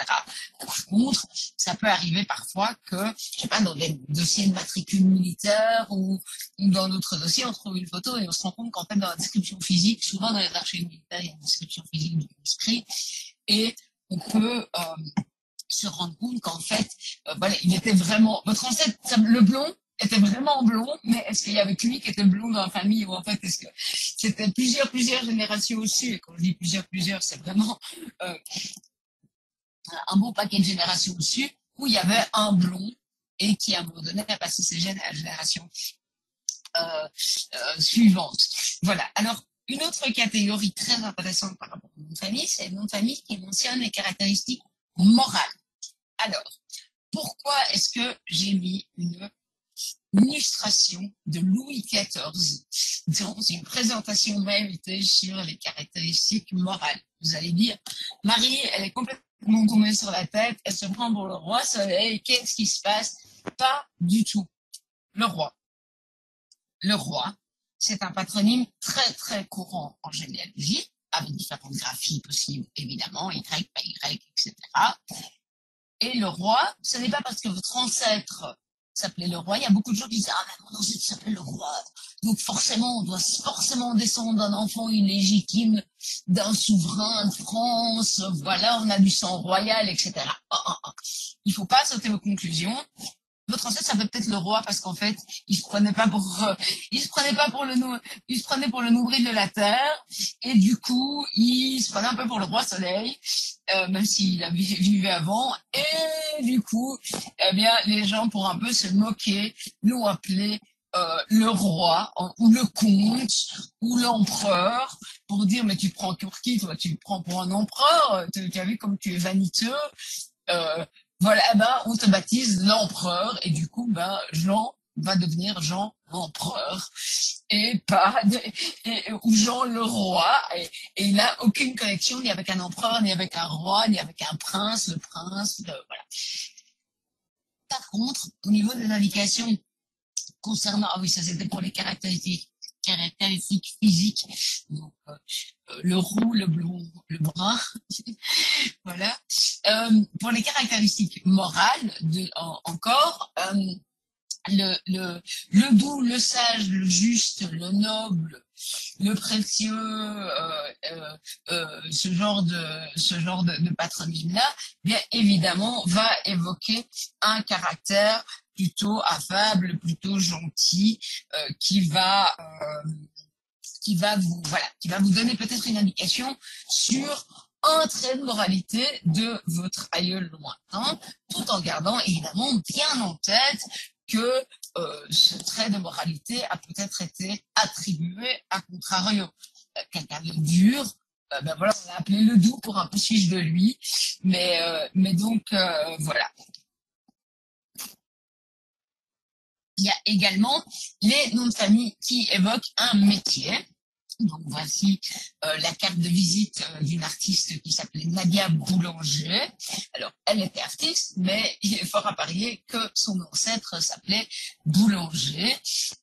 Par contre, ça peut arriver parfois que, je sais pas, dans des dossiers de matricule militaire ou, dans d'autres dossiers, on trouve une photo et on se rend compte qu'en fait, dans la description physique, souvent dans les archives militaires, il y a une description physique du manuscrit et on peut euh, se rendre compte qu'en fait, euh, voilà, il était vraiment, votre ancêtre, le blond, était vraiment blond, mais est-ce qu'il y avait que lui qui était blond dans la famille ou en fait est-ce que c'était plusieurs plusieurs générations aussi? Et quand je dis plusieurs plusieurs c'est vraiment euh, un bon paquet de générations dessus où il y avait un blond et qui à un moment donné a passé ses gènes à la génération euh, euh, suivante. Voilà. Alors une autre catégorie très intéressante par rapport au nom de famille, c'est le nom de famille qui mentionne les caractéristiques morales. Alors, pourquoi est-ce que j'ai mis une illustration de Louis XIV dans une présentation même sur les caractéristiques morales. Vous allez dire, Marie, elle est complètement tombée sur la tête, elle se prend pour le roi soleil, qu'est-ce qui se passe? Pas du tout. Le roi. Le roi, c'est un patronyme très très courant en généalogie, avec différentes graphies possibles, évidemment, Y, pas Y, etc. Et le roi, ce n'est pas parce que votre ancêtre s'appelait le roi. Il y a beaucoup de gens qui disent ah mais mon ancêtre s'appelait le roi. Donc forcément, on doit forcément descendre d'un enfant illégitime, d'un souverain de France. Voilà, on a du sang royal, etc. Oh, oh, oh. Il faut pas sauter aux conclusions votre ancêtre ça peut-être le roi parce qu'en fait il se prenait pas pour euh, il se prenait pas pour le il se prenait pour le nombril de la terre. Et du coup il se prenait un peu pour le roi soleil euh, même s'il avait vivait avant. Et du coup eh bien les gens pour un peu se moquer l'ont appelé euh, le roi ou le comte ou l'empereur pour dire mais tu prends pour qui toi? Tu prends pour un empereur tu as vu comme tu es vaniteux euh, voilà, eh ben, on te baptise l'empereur et du coup, ben, Jean va devenir Jean l'empereur et pas ou Jean le roi. Et, il n'a aucune connexion ni avec un empereur ni avec un roi ni avec un prince. Le prince voilà. Par contre au niveau des indications concernant ah oui ça c'était pour les caractéristiques caractéristiques physiques. Donc, euh, le roux, le blond, le brun. voilà. Euh, pour les caractéristiques morales, encore, euh, le, doux, le sage, le juste, le noble, le précieux, euh, euh, euh, ce genre de patronyme là, bien évidemment va évoquer un caractère plutôt affable, plutôt gentil, euh, qui va euh, qui va vous, voilà, qui va vous donner peut-être une indication sur un trait de moralité de votre aïeul lointain, tout en gardant évidemment bien en tête que euh, ce trait de moralité a peut-être été attribué à contrario. Euh, quelqu'un de dur, euh, ben voilà, on l'a appelé le doux pour un peu suisse de lui, mais, mais donc voilà. Il y a également les noms de famille qui évoquent un métier. Donc voici euh, la carte de visite euh, d'une artiste qui s'appelait Nadia Boulanger. Alors elle était artiste, mais il est fort à parier que son ancêtre s'appelait Boulanger.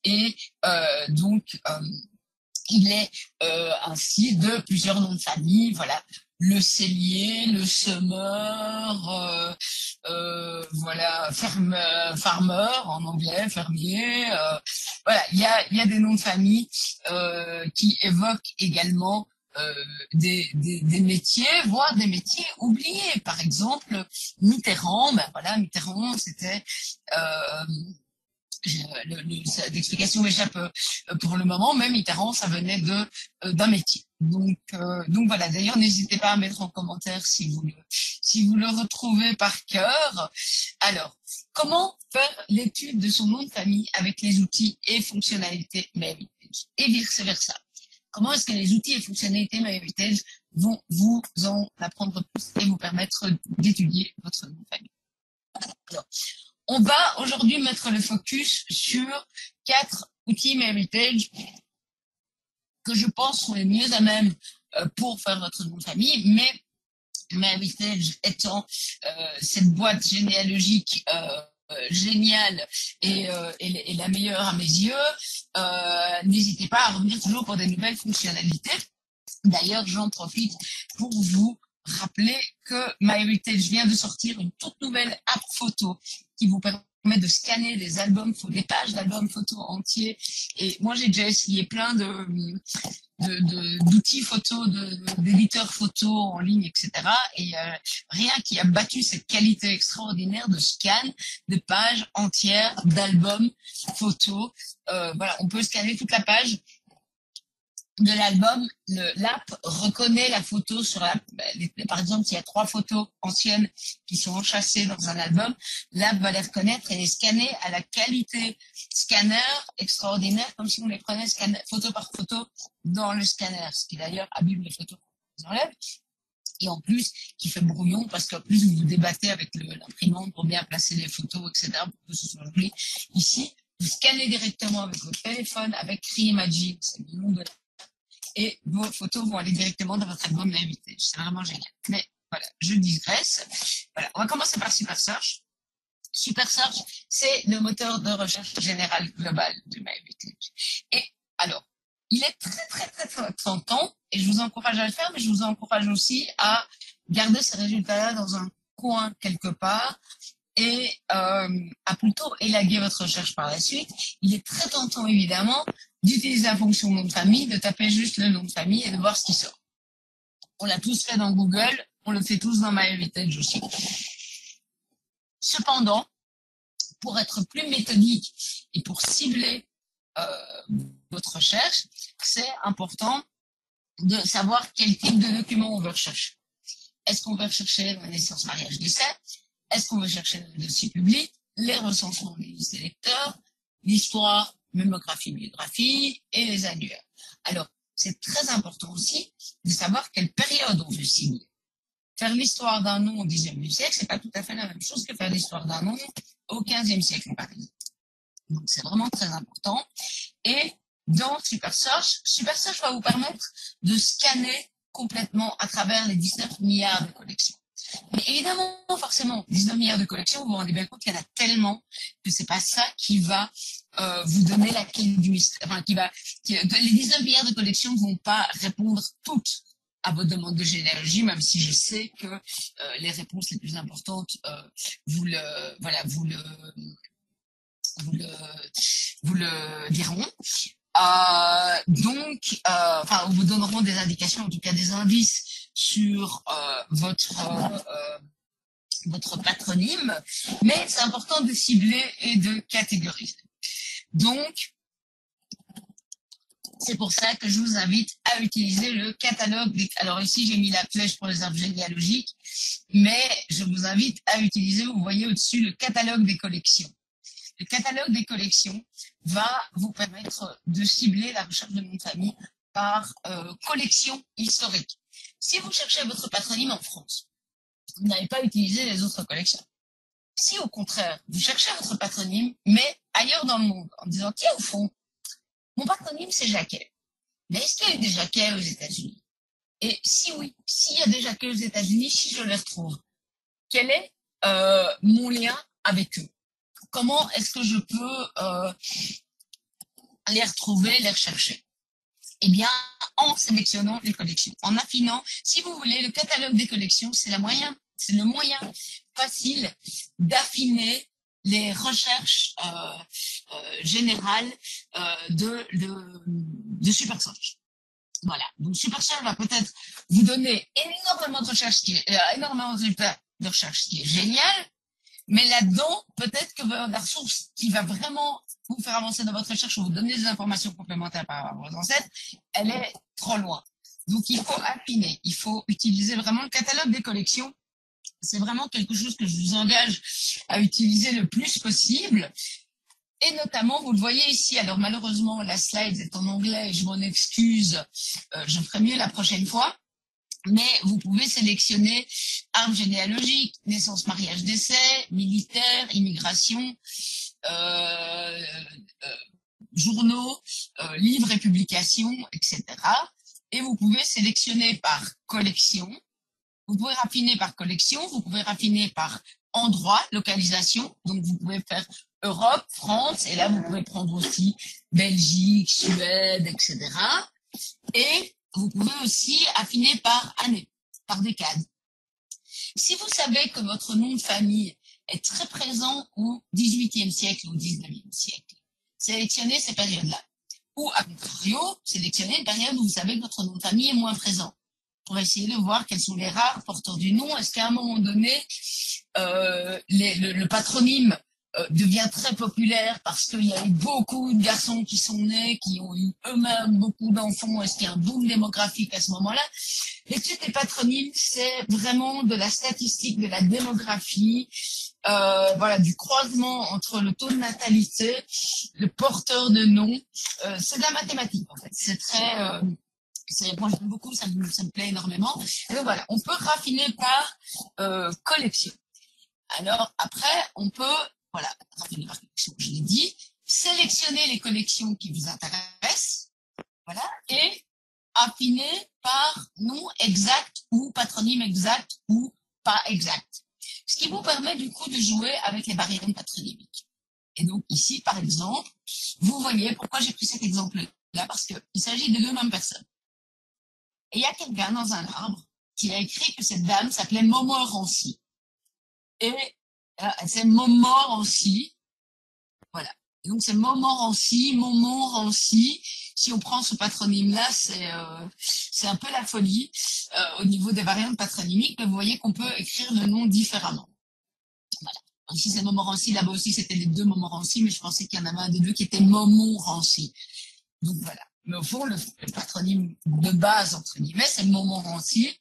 Et euh, donc il est ainsi de plusieurs noms de famille. Voilà, le cellier, le semeur, euh, euh, voilà, farmer, farmer en anglais, fermier. Euh, voilà, il y a, y a des noms de famille qui évoquent également des, des, des, métiers, voire des métiers oubliés. Par exemple, Mitterrand, ben voilà, Mitterrand, c'était l'explication m'échappe euh, pour le moment, mais Mitterrand, ça venait de euh, d'un métier. Donc, euh, donc voilà. D'ailleurs, n'hésitez pas à mettre en commentaire si vous le, si vous le retrouvez par cœur. Alors, comment faire l'étude de son nom de famille avec les outils et fonctionnalités MyHeritage et vice versa Comment est-ce que les outils et fonctionnalités MyHeritage vont vous en apprendre plus et vous permettre d'étudier votre nom de famille? Alors, on va aujourd'hui mettre le focus sur quatre outils Heritage que je pense sont les mieux à même euh, pour faire votre nom de famille, mais MyHeritage étant euh, cette boîte généalogique euh, géniale et, et, la meilleure à mes yeux, n'hésitez pas à revenir toujours pour des nouvelles fonctionnalités. D'ailleurs, j'en profite pour vous rappeler que MyHeritage vient de sortir une toute nouvelle app photo qui vous permet de scanner des albums, pages d'albums photos entiers. Et moi, j'ai déjà essayé plein de d'outils photos, d'éditeurs photos en ligne, etc. Et euh, rien qui a battu cette qualité extraordinaire de scan de pages entières d'albums photos. Euh, voilà, on peut scanner toute la page de l'album, l'app reconnaît la photo sur l'app. Par exemple, s'il y a trois photos anciennes qui sont enchâssées dans un album, l'app va les reconnaître et les scanner à la qualité scanner extraordinaire, comme si on les prenait photo par photo dans le scanner, ce qui d'ailleurs abîme les photos qu'on enlève. Et en plus, qui fait brouillon parce qu'en plus, vous vous débattez avec l'imprimante pour bien placer les photos, etc., pour que ce soit joli. Ici, vous scannez directement avec votre téléphone, avec Reimagine, c'est le nom de et vos photos vont aller directement dans votre album d'invité. C'est vraiment génial. Mais voilà, je digresse. Voilà, on va commencer par Super Search. Super Search, c'est le moteur de recherche général global de MyHeritage. Et alors, il est très, très, très, très tentant et je vous encourage à le faire, mais je vous encourage aussi à garder ces résultats-là dans un coin quelque part et euh, à plutôt élaguer votre recherche par la suite. Il est très tentant, évidemment, d'utiliser la fonction nom de famille, de taper juste le nom de famille et de voir ce qui sort. On l'a tous fait dans Google, on le fait tous dans MyHeritage aussi. Cependant, pour être plus méthodique et pour cibler euh, votre recherche, c'est important de savoir quel type de document on veut rechercher. Est-ce qu'on veut rechercher la naissance, mariage, décès Est-ce qu'on veut chercher le dossier public, les recensements des électeurs, l'histoire mémographie, biographie et les annuaires? Alors, c'est très important aussi de savoir quelle période on veut signer. Faire l'histoire d'un nom au Xe siècle, c'est pas tout à fait la même chose que faire l'histoire d'un nom au XVe siècle, par exemple. Donc, c'est vraiment très important. Et dans SuperSearch, SuperSearch va vous permettre de scanner complètement à travers les 19 milliards de collections. Mais évidemment, forcément, 19 milliards de collections, vous vous rendez bien compte qu'il y en a tellement que c'est pas ça qui va euh, vous donner la clé du mystère. Enfin, qui va, les 19 milliards de collections vont pas répondre toutes à vos demandes de généalogie, même si je sais que euh, les réponses les plus importantes, euh, vous le, voilà, vous le, vous le, diront. Donc, enfin, vous donneront des indications, en tout cas des indices sur euh, votre votre patronyme, mais c'est important de cibler et de catégoriser. Donc, C'est pour ça que je vous invite à utiliser le catalogue. Des... Alors ici, j'ai mis la flèche pour les arbres généalogiques, mais je vous invite à utiliser, vous voyez au-dessus, le catalogue des collections. Le catalogue des collections va vous permettre de cibler la recherche de de famille par euh, collection historique. Si vous cherchez votre patronyme en France, vous n'avez pas utilisé les autres collections. Si au contraire, vous cherchez votre patronyme, mais ailleurs dans le monde, en disant, tiens, au fond, mon patronyme, c'est Jacquet. Mais est-ce qu'il y a eu des Jacquet aux États-Unis? Et si oui, s'il y a des Jacquet aux États-Unis, si je les retrouve, quel est euh, mon lien avec eux? Comment est-ce que je peux euh, les retrouver, les rechercher? Eh bien, en sélectionnant les collections, en affinant. Si vous voulez, le catalogue des collections, c'est moyen, c'est le moyen facile d'affiner les recherches euh, euh, générales euh, de, de, de. Voilà. Donc SuperSearch va peut-être vous donner énormément de recherches, qui est, énormément de résultats de recherche, qui est génial. Mais là-dedans, peut-être que la ressource qui va vraiment vous faire avancer dans votre recherche ou vous donner des informations complémentaires par rapport à vos ancêtres, elle est trop loin. Donc il faut affiner, il faut utiliser vraiment le catalogue des collections. C'est vraiment quelque chose que je vous engage à utiliser le plus possible. Et notamment, vous le voyez ici, alors malheureusement, la slide est en anglais, je m'en excuse, euh, ferai mieux la prochaine fois. Mais vous pouvez sélectionner arbre généalogique, naissance, mariage, décès, militaire, immigration, journaux, livres et publications, etc. Et vous pouvez sélectionner par collection, vous pouvez raffiner par collection, vous pouvez raffiner par endroit, localisation. Donc, vous pouvez faire Europe, France, et là, vous pouvez prendre aussi Belgique, Suède, etc. Et vous pouvez aussi affiner par année, par décade. Si vous savez que votre nom de famille est très présent au XVIIIe siècle ou au XIXe siècle, sélectionnez ces périodes-là. Ou, à contrario, sélectionnez une période où vous savez que votre nom de famille est moins présent pour essayer de voir quels sont les rares porteurs du nom. Est-ce qu'à un moment donné, euh, le, patronyme euh, devient très populaire parce qu'il y a eu beaucoup de garçons qui sont nés, qui ont eu eux-mêmes beaucoup d'enfants. Est-ce qu'il y a un boom démographique à ce moment-là? L'étude des patronymes, c'est vraiment de la statistique, de la démographie, euh, voilà, du croisement entre le taux de natalité, le porteur de nom. c'est de la mathématique en fait. C'est très moi j'aime beaucoup, ça me, ça me plaît énormément. Donc voilà, on peut raffiner par euh, collection. Alors après, on peut, voilà, raffiner par collection, je l'ai dit, sélectionner les collections qui vous intéressent, voilà, et affiner par nom exact ou patronyme exact ou pas exact. Ce qui vous permet du coup de jouer avec les barrières patronymiques. Et donc ici, par exemple, vous voyez pourquoi j'ai pris cet exemple-là, parce qu'il s'agit de deux mêmes personnes. Et il y a quelqu'un dans un arbre qui a écrit que cette dame s'appelait Montmorency. Et euh, c'est Montmorency. Voilà. Donc c'est Montmorency, Montmorency. Si on prend ce patronyme-là, c'est euh, c'est un peu la folie euh, au niveau des variantes patronymiques. Vous voyez qu'on peut écrire le nom différemment. Voilà. Ici c'est Montmorency, là-bas aussi c'était les deux Montmorency, mais je pensais qu'il y en avait un des deux qui était Montmorency. Donc voilà. Mais au fond, le, patronyme de base, entre guillemets, c'est Montmorency,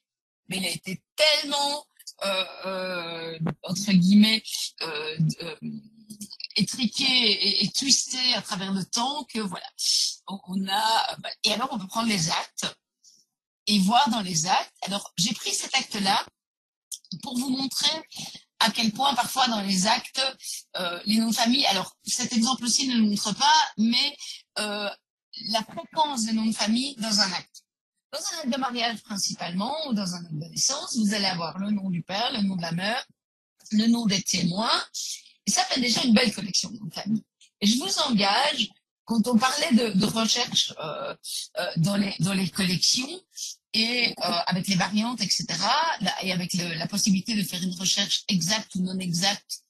mais il a été tellement, euh, entre guillemets, étriqué et, et, twisté à travers le temps que voilà. On, a, bah, et alors on peut prendre les actes et voir dans les actes. Alors j'ai pris cet acte-là pour vous montrer à quel point parfois dans les actes, euh, les noms de famille, alors cet exemple-ci ne le montre pas, mais euh, la fréquence des noms de famille dans un acte. Dans un acte de mariage principalement, ou dans un acte de naissance, vous allez avoir le nom du père, le nom de la mère, le nom des témoins, et ça fait déjà une belle collection de famille. Et je vous engage, quand on parlait de, recherche euh, euh, dans, les, dans les collections, et euh, avec les variantes, etc., et avec la possibilité de faire une recherche exacte ou non exacte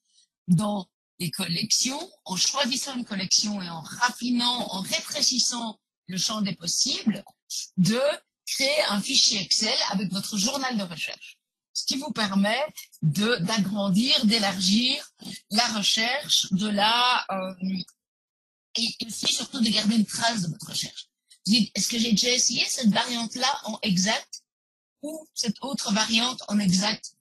dans des collections, en choisissant une collection et en raffinant, en rétrécissant le champ des possibles, de créer un fichier Excel avec votre journal de recherche. Ce qui vous permet d'agrandir, d'élargir la recherche, de la euh, et aussi surtout de garder une trace de votre recherche. est-ce que j'ai déjà essayé cette variante-là en exact ou cette autre variante en exact?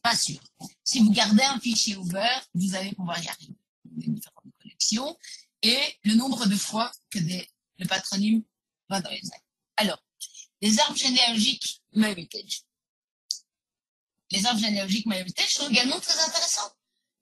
Pas sûr. Si vous gardez un fichier ouvert, vous allez pouvoir y arriver. Différentes collections et le nombre de fois que le patronyme va dans les actes. Alors, les arbres généalogiques MyHeritage. Les arbres généalogiques MyHeritage sont également très intéressants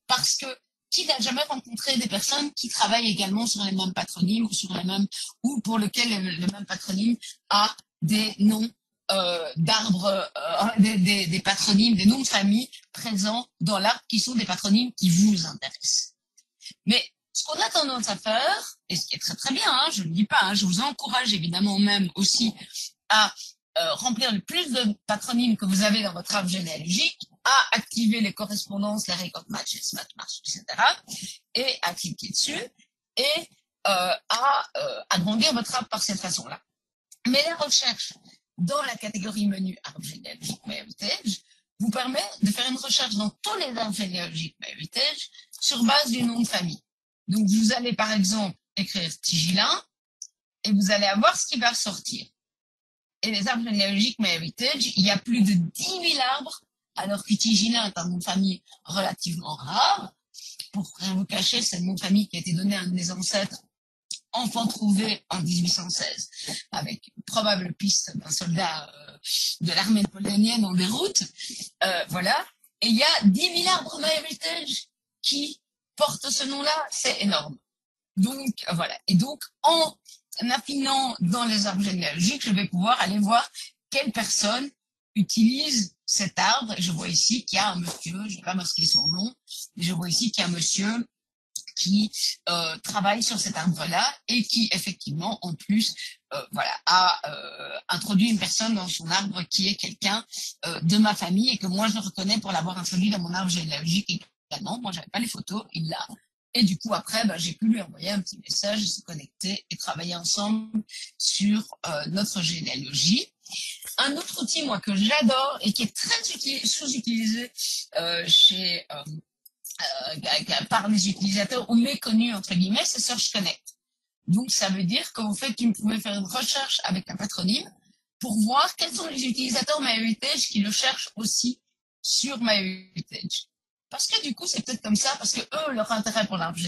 parce que qui n'a jamais rencontré des personnes qui travaillent également sur les mêmes patronymes ou sur les mêmes ou pour lesquels le, même patronyme a des noms euh, d'arbres, euh, des, des, des, patronymes, des noms de famille présents dans l'arbre qui sont des patronymes qui vous intéressent. Mais ce qu'on a tendance à faire, et ce qui est très très bien, hein, je ne le dis pas, hein, je vous encourage évidemment même aussi à euh, remplir le plus de patronymes que vous avez dans votre arbre généalogique, à activer les correspondances, les record matches, smart match, etc. et à cliquer dessus et euh, à euh, agrandir votre arbre par cette façon-là. Mais la recherche dans la catégorie menu arbre généalogique MyHeritage vous permet de faire une recherche dans tous les arbres généalogiques MyHeritage sur base du nom de famille. Donc, vous allez par exemple écrire Tigilin et vous allez avoir ce qui va sortir. Et les arbres généalogiques MyHeritage, il y a plus de 10 000 arbres, alors que Tigilin est un nom de famille relativement rare. Pour rien vous cacher, c'est un nom de famille qui a été donné à un des ancêtres enfant trouvé en 1816, avec une probable piste d'un soldat euh, de l'armée napoléonienne en déroute. Euh, voilà. Et il y a 10 000 arbres MyHeritage qui porte ce nom-là, c'est énorme. Donc, voilà. Et donc, en affinant dans les arbres généalogiques, je vais pouvoir aller voir quelle personne utilise cet arbre. Je vois ici qu'il y a un monsieur, je ne vais pas masquer son nom, mais je vois ici qu'il y a un monsieur qui euh, travaille sur cet arbre-là et qui effectivement en plus euh, voilà a euh, introduit une personne dans son arbre qui est quelqu'un euh, de ma famille et que moi je reconnais pour l'avoir introduit dans mon arbre généalogique non, moi j'avais pas les photos, il l'a. Et du coup, après, bah, j'ai pu lui envoyer un petit message, se connecter et travailler ensemble sur euh, notre généalogie. Un autre outil, moi, que j'adore et qui est très sous-utilisé euh, chez euh, par les utilisateurs ou méconnu, entre guillemets, c'est Search Connect. Donc, ça veut dire que vous, faites, vous pouvez faire une recherche avec un patronyme pour voir quels sont les utilisateurs MyHeritage qui le cherchent aussi sur MyHeritage. Parce que du coup, c'est peut-être comme ça, parce que eux, leur intérêt pour l'arbre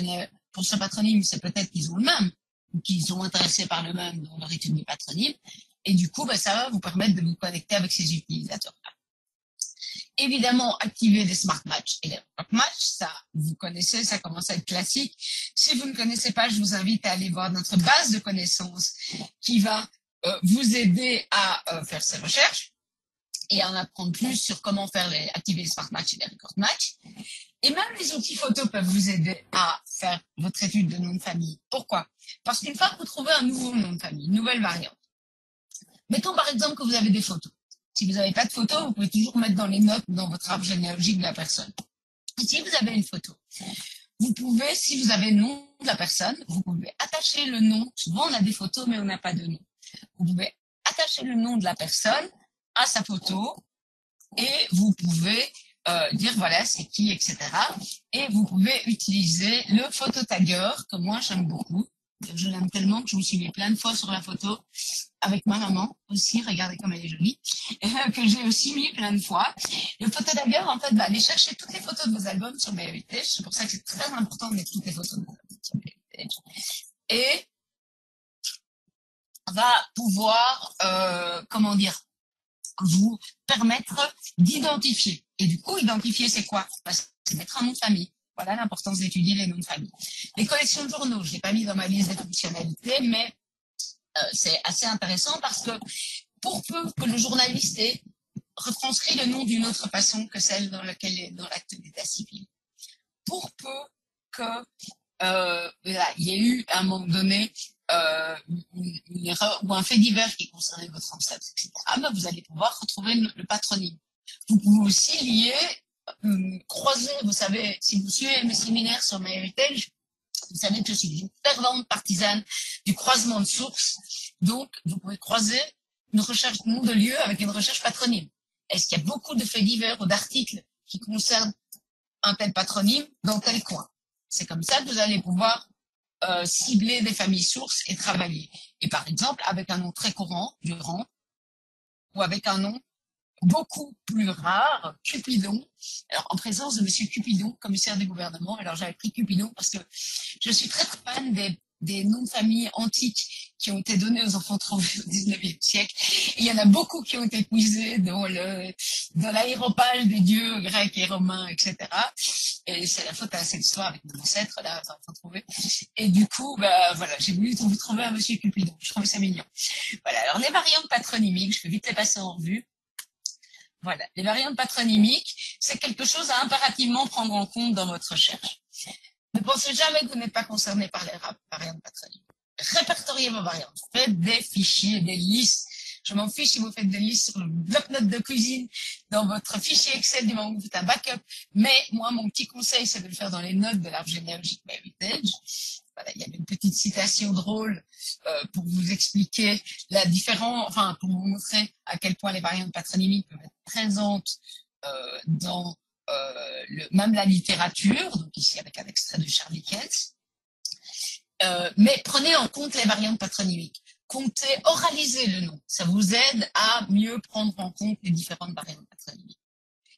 pour ce patronyme, c'est peut-être qu'ils ont le même, ou qu'ils sont intéressés par le même dans leur étude du patronyme. Et du coup, ben, ça va vous permettre de vous connecter avec ces utilisateurs-là. Évidemment, activer les smart match et les smart match, ça, vous connaissez, ça commence à être classique. Si vous ne connaissez pas, je vous invite à aller voir notre base de connaissances qui va euh, vous aider à euh, faire ces recherches et en apprendre plus sur comment faire les, activer les Smart Match et les Record Match. Et même les outils photo peuvent vous aider à faire votre étude de nom de famille. Pourquoi? Parce qu'une fois que vous trouvez un nouveau nom de famille, une nouvelle variante, mettons par exemple que vous avez des photos. Si vous n'avez pas de photos, vous pouvez toujours mettre dans les notes dans votre arbre généalogique de la personne. Et si vous avez une photo, vous pouvez, si vous avez le nom de la personne, vous pouvez attacher le nom. Souvent, on a des photos, mais on n'a pas de nom. Vous pouvez attacher le nom de la personne à sa photo et vous pouvez euh, dire voilà c'est qui, etc. Et vous pouvez utiliser le phototagger que moi j'aime beaucoup. Je l'aime tellement que je me suis mis plein de fois sur la photo avec ma maman aussi. Regardez comme elle est jolie. que j'ai aussi mis plein de fois. Le phototagger en fait va aller chercher toutes les photos de vos albums sur Heritage. C'est pour ça que c'est très important de mettre toutes les photos de vos albums sur. Et va pouvoir, euh, comment dire, vous permettre d'identifier. Et du coup, identifier, c'est quoi? Bah, C'est mettre un nom de famille. Voilà l'importance d'étudier les noms de famille. Les collections de journaux, je ne l'ai pas mis dans ma liste de fonctionnalités, mais euh, c'est assez intéressant parce que pour peu que le journaliste ait retranscrit le nom d'une autre façon que celle dans laquelle dans l'acte d'état civil, pour peu que euh, y ait eu à un moment donné euh, une, erreur ou un fait divers qui concernait votre ancêtre, etc., ben vous allez pouvoir retrouver le, patronyme. Vous pouvez aussi lier, euh, croiser, vous savez, si vous suivez mes séminaires sur MyHeritage, vous savez que je suis une fervente partisane du croisement de sources. Donc, vous pouvez croiser une recherche de nom de lieu avec une recherche patronyme. Est-ce qu'il y a beaucoup de faits divers ou d'articles qui concernent un tel patronyme dans tel coin? C'est comme ça que vous allez pouvoir euh, cibler des familles sources et travailler. Et par exemple, avec un nom très courant, Durand, ou avec un nom beaucoup plus rare, Cupidon. Alors, en présence de Monsieur Cupidon, commissaire du gouvernement. Alors, j'avais pris Cupidon parce que je suis très fan des des noms de famille antiques qui ont été donnés aux enfants trouvés au 19e siècle. il y en a beaucoup qui ont été puisés dans le dans l'aéropale des dieux grecs et romains, etc. Et c'est la faute à cette histoire avec mon ancêtre, là, enfants trouvés. Et du coup, bah, voilà, j'ai voulu vous trouver un monsieur Cupidon. Je trouvais ça mignon. Voilà. Alors, les variantes patronymiques, je vais vite les passer en revue. Voilà. Les variantes patronymiques, c'est quelque chose à impérativement prendre en compte dans votre recherche. Ne pensez jamais que vous n'êtes pas concerné par les variantes patronymiques. Répertoriez vos variantes. Faites des fichiers, des listes. Je m'en fiche si vous faites des listes sur le bloc-notes de cuisine, dans votre fichier Excel du moment où vous faites un backup. Mais moi, mon petit conseil, c'est de le faire dans les notes de l'arbre généalogique Heritage. Voilà, il y a une petite citation drôle euh, pour vous expliquer la différence, enfin, pour vous montrer à quel point les variantes patronymiques peuvent être présentes euh, dans le, même la littérature, donc ici avec un extrait de Charlie Dickens. Euh, mais prenez en compte les variantes patronymiques. Comptez, oralisez le nom. Ça vous aide à mieux prendre en compte les différentes variantes patronymiques.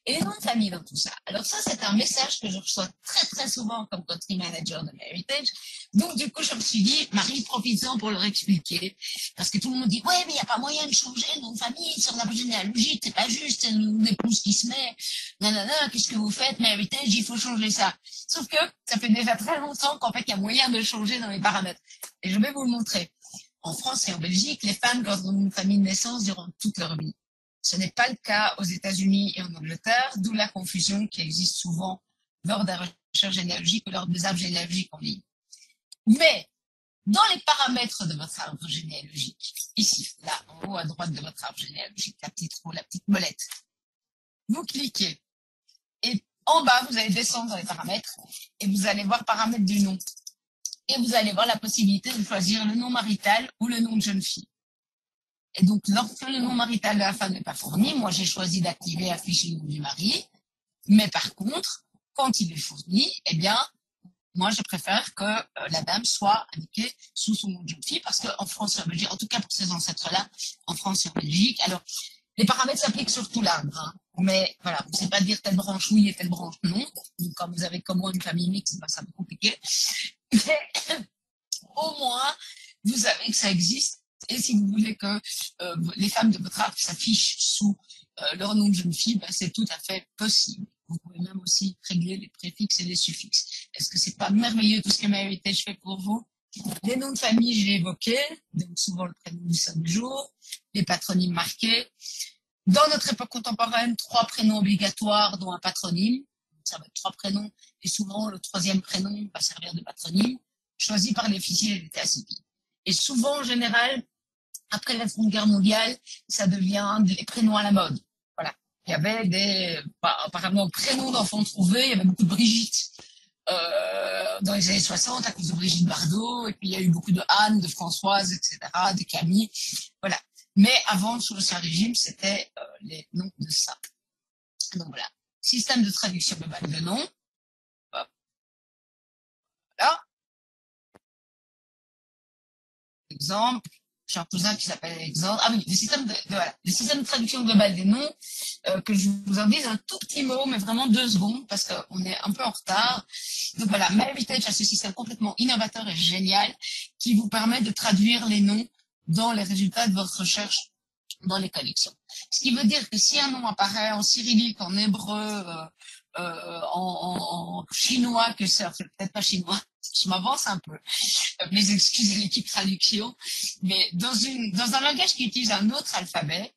Et les noms de famille dans tout ça. Alors ça, c'est un message que je reçois très très souvent comme country manager de Heritage. Donc du coup, je me suis dit, Marie, profites-en pour leur expliquer. Parce que tout le monde dit, ouais, mais il n'y a pas moyen de changer le nom de famille sur la généalogie, c'est pas juste, c'est une épouse qui se met. Nanana, qu'est-ce que vous faites, Heritage, il faut changer ça. Sauf que ça fait déjà très longtemps qu'en fait, il y a moyen de changer dans les paramètres. Et je vais vous le montrer. En France et en Belgique, les femmes gardent une famille de naissance durant toute leur vie. Ce n'est pas le cas aux États-Unis et en Angleterre, d'où la confusion qui existe souvent lors des recherches généalogiques ou lors des arbres généalogiques en ligne. Mais dans les paramètres de votre arbre généalogique, ici, là, en haut à droite de votre arbre généalogique, la petite roue, la petite molette, vous cliquez et en bas, vous allez descendre dans les paramètres et vous allez voir paramètres du nom. Et vous allez voir la possibilité de choisir le nom marital ou le nom de jeune fille. Et donc, lorsque le nom marital de la femme n'est pas fourni, moi j'ai choisi d'activer afficher le nom du mari. Mais par contre, quand il est fourni, eh bien, moi je préfère que euh, la dame soit indiquée sous son nom de jeune fille, parce qu'en France et en Belgique, en tout cas pour ces ancêtres-là, en France et en Belgique, alors les paramètres s'appliquent sur tout l'arbre. Hein. Mais voilà, vous ne savez pas dire telle branche oui et telle branche non. Donc, comme vous avez comme moi une famille mixte, ben, ça va compliqué. Mais au moins, vous savez que ça existe et si vous voulez que euh, les femmes de votre arbre s'affichent sous euh, leur nom de jeune fille, ben, c'est tout à fait possible. Vous pouvez même aussi régler les préfixes et les suffixes. Est-ce que c'est pas merveilleux tout ce que Heritage fait pour vous? Les noms de famille, je l'ai évoqué, donc souvent le prénom du seul jour, les patronymes marqués. Dans notre époque contemporaine, trois prénoms obligatoires, dont un patronyme. Ça va être trois prénoms, et souvent le troisième prénom va servir de patronyme, choisi par les officiers d'état civil. Et souvent, en général, après la Seconde Guerre mondiale, ça devient des prénoms à la mode. Voilà. Il y avait des, bah, apparemment, prénoms d'enfants trouvés. Il y avait beaucoup de Brigitte euh, dans les années 60 à cause de Brigitte Bardot. Et puis, il y a eu beaucoup de Anne, de Françoise, etc., de Camille. Voilà. Mais avant, sous l'Ancien Régime, c'était euh, les noms de ça. Donc voilà. Système de traduction globale de nom. Voilà. Exemple j'ai un cousin qui s'appelle Alexandre. Ah oui, le système de, voilà, le système de traduction globale des noms, euh, que je vous invite un tout petit mot, mais vraiment deux secondes, parce qu'on est un peu en retard. Donc voilà, MyHeritage a ce système complètement innovateur et génial qui vous permet de traduire les noms dans les résultats de votre recherche dans les collections. Ce qui veut dire que si un nom apparaît en cyrillique, en hébreu, euh, euh, en, en, chinois, que c'est peut-être pas chinois, je m'avance un peu. Mes excuses à l'équipe traduction. Mais dans, une, dans un langage qui utilise un autre alphabet,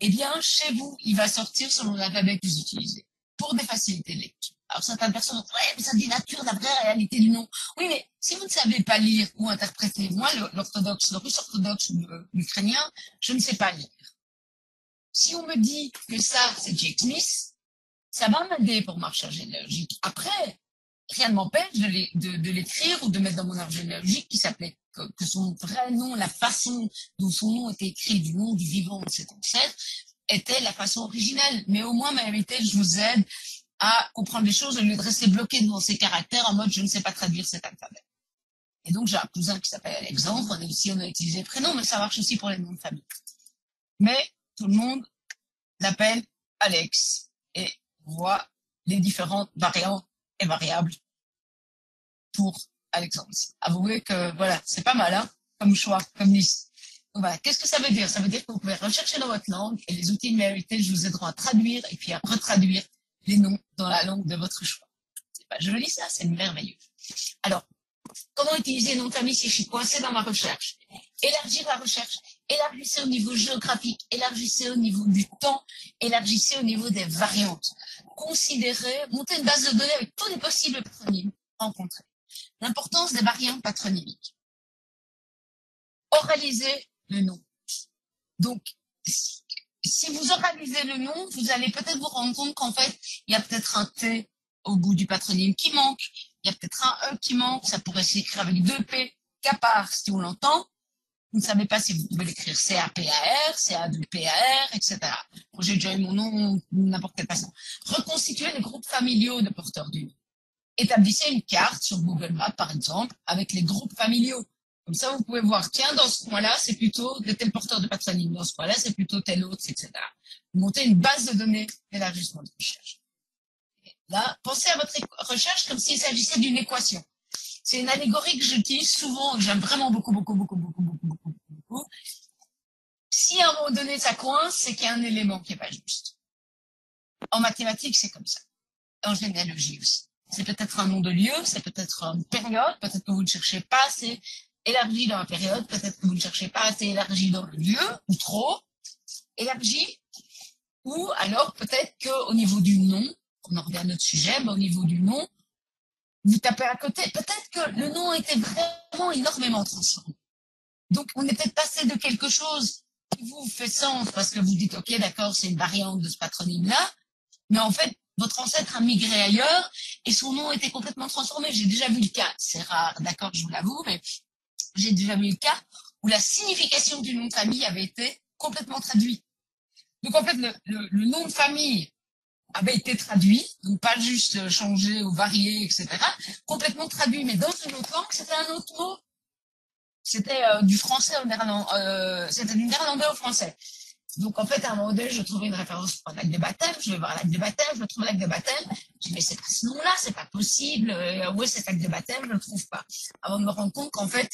eh bien, chez vous, il va sortir selon l'alphabet que vous utilisez, pour des facilités de lecture. Alors certaines personnes disent, ouais, mais ça dénature la vraie réalité du nom. Oui, mais si vous ne savez pas lire ou interpréter, moi, l'orthodoxe, le russe orthodoxe ou l'ukrainien, je ne sais pas lire. Si on me dit que ça, c'est Jake Smith, ça va m'aider pour ma recherche généalogique. Après, rien ne m'empêche de l'écrire ou de mettre dans mon arbre généalogique qui s'appelait que, son vrai nom, la façon dont son nom était écrit du nom du vivant de cet ancêtre, était la façon originale. Mais au moins, ma je vous aide à comprendre les choses au lieu de rester bloqué devant ces caractères en mode je ne sais pas traduire cet alphabet. Et donc, j'ai un cousin qui s'appelle Alexandre. On a aussi, on a utilisé le prénom, mais ça marche aussi pour les noms de famille. Mais tout le monde l'appelle Alex. Et voit les différentes variantes et variables pour Alexandre. Avouez que, voilà, c'est pas mal, hein, comme choix, comme liste. Qu'est-ce que ça veut dire? Ça veut dire que vous pouvez rechercher dans votre langue et les outils de Heritage vous aideront à traduire et puis à retraduire les noms dans la langue de votre choix. C'est pas joli ça, c'est merveilleux. Alors, comment utiliser les noms de famille si je suis coincé dans ma recherche? Élargir la recherche, élargissez au niveau géographique, élargissez au niveau du temps, élargissez au niveau des variantes. Considérez, montez une base de données avec tous les possibles patronymes rencontrés. L'importance des variantes patronymiques. Oralisez le nom. Donc, si vous oralisez le nom, vous allez peut-être vous rendre compte qu'en fait, il y a peut-être un T au bout du patronyme qui manque, il y a peut-être un E qui manque, ça pourrait s'écrire avec deux P, qu'à part si on l'entend. Vous ne savez pas si vous pouvez l'écrire C-A-P-A-R, C-A-2-P-A-R, etc. J'ai déjà eu mon nom n'importe quelle façon. Reconstituez les groupes familiaux de porteurs du. Établissez une carte sur Google Maps, par exemple, avec les groupes familiaux. Comme ça, vous pouvez voir, tiens, dans ce coin-là, c'est plutôt de tel porteur de patronyme. Dans ce coin-là, c'est plutôt tel autre, etc. Montez une base de données d'élargissement de recherche. Là, pensez à votre recherche comme s'il s'agissait d'une équation. C'est une allégorie que j'utilise souvent, que j'aime vraiment beaucoup, beaucoup, beaucoup, beaucoup, beaucoup, beaucoup, beaucoup. Si à un moment donné ça coince, c'est qu'il y a un élément qui n'est pas juste. En mathématiques, c'est comme ça. En généalogie aussi. C'est peut-être un nom de lieu, c'est peut-être une période, peut-être que vous ne cherchez pas assez élargi dans la période, peut-être que vous ne cherchez pas assez élargi dans le lieu, ou trop élargi, ou alors peut-être qu'au niveau du nom, on en revient à notre sujet, mais au niveau du nom, vous tapez à côté. Peut-être que le nom était vraiment énormément transformé. Donc, on est peut-être passé de quelque chose qui vous fait sens parce que vous dites, OK, d'accord, c'est une variante de ce patronyme-là. Mais en fait, votre ancêtre a migré ailleurs et son nom était complètement transformé. J'ai déjà vu le cas. C'est rare, d'accord, je vous l'avoue, mais j'ai déjà vu le cas où la signification du nom de famille avait été complètement traduite. Donc, en fait, le, le nom de famille avait été traduit, donc pas juste changé ou varié, etc., complètement traduit, mais dans une autre langue, c'était un autre mot. C'était euh, du français au néerlandais, euh, c'était du néerlandais au français. Donc en fait, à un moment donné, je trouvais une référence pour un acte de baptême, je vais voir l'acte de baptême, je trouve l'acte de baptême, je dis mais c'est pas ce nom-là, c'est pas possible, euh, où est cet acte de baptême, je le trouve pas. Avant de me rendre compte qu'en fait,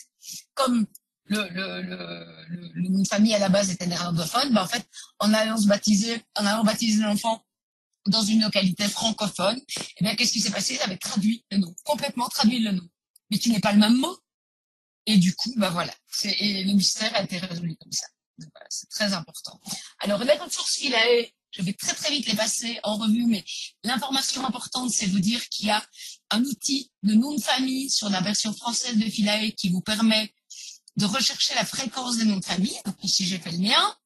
comme le, de famille à la base était néerlandophone, ben en fait, en allant se baptiser, en allant baptiser l'enfant dans une localité francophone, eh bien, qu'est-ce qui s'est passé? Ils avaient traduit le nom, complètement traduit le nom, mais qui n'est pas le même mot. Et du coup, bah voilà, et le mystère a été résolu comme ça. Voilà, c'est très important. Alors, les ressources Philae, je vais très très vite les passer en revue, mais l'information importante, c'est vous dire qu'il y a un outil de nom de famille sur la version française de Philae qui vous permet de rechercher la fréquence des noms de famille. Donc ici, j'ai fait le mien.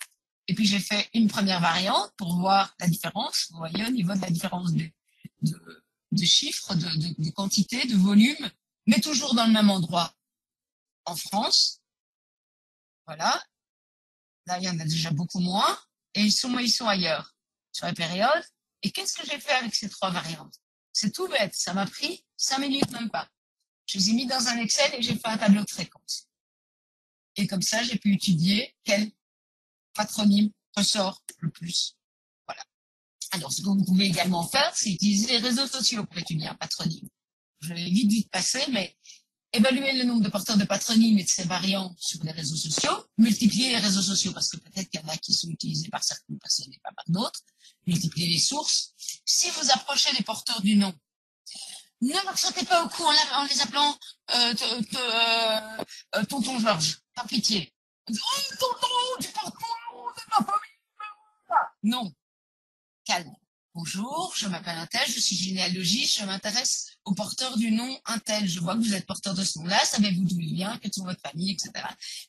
Et puis j'ai fait une première variante pour voir la différence, vous voyez, au niveau de la différence de, chiffres, de, de, de quantité, de volume, mais toujours dans le même endroit en France. Voilà. Là, il y en a déjà beaucoup moins. Et ils sont, ils sont ailleurs sur la période. Et qu'est-ce que j'ai fait avec ces trois variantes? C'est tout bête. Ça m'a pris cinq minutes, même pas. Je les ai mis dans un Excel et j'ai fait un tableau de fréquence. Et comme ça, j'ai pu étudier quelle patronyme ressort le plus. Voilà. Alors, ce que vous pouvez également faire, c'est utiliser les réseaux sociaux pour étudier un patronyme. Je vais vite, vite passer, mais évaluer le nombre de porteurs de patronymes et de ses variants sur les réseaux sociaux, multiplier les réseaux sociaux parce que peut-être qu'il y en a qui sont utilisés par certaines personnes et pas par d'autres, multiplier les sources. Si vous approchez des porteurs du nom, ne leur sautez pas au cou en, les appelant euh, euh, euh, tonton Georges, par pitié. Oh, tonton, tu portes non. Calme. Bonjour, je m'appelle Intel, je suis généalogiste, je m'intéresse au porteur du nom Intel. Je vois que vous êtes porteur de ce nom-là, savez-vous d'où il vient, quelle sont votre famille, etc.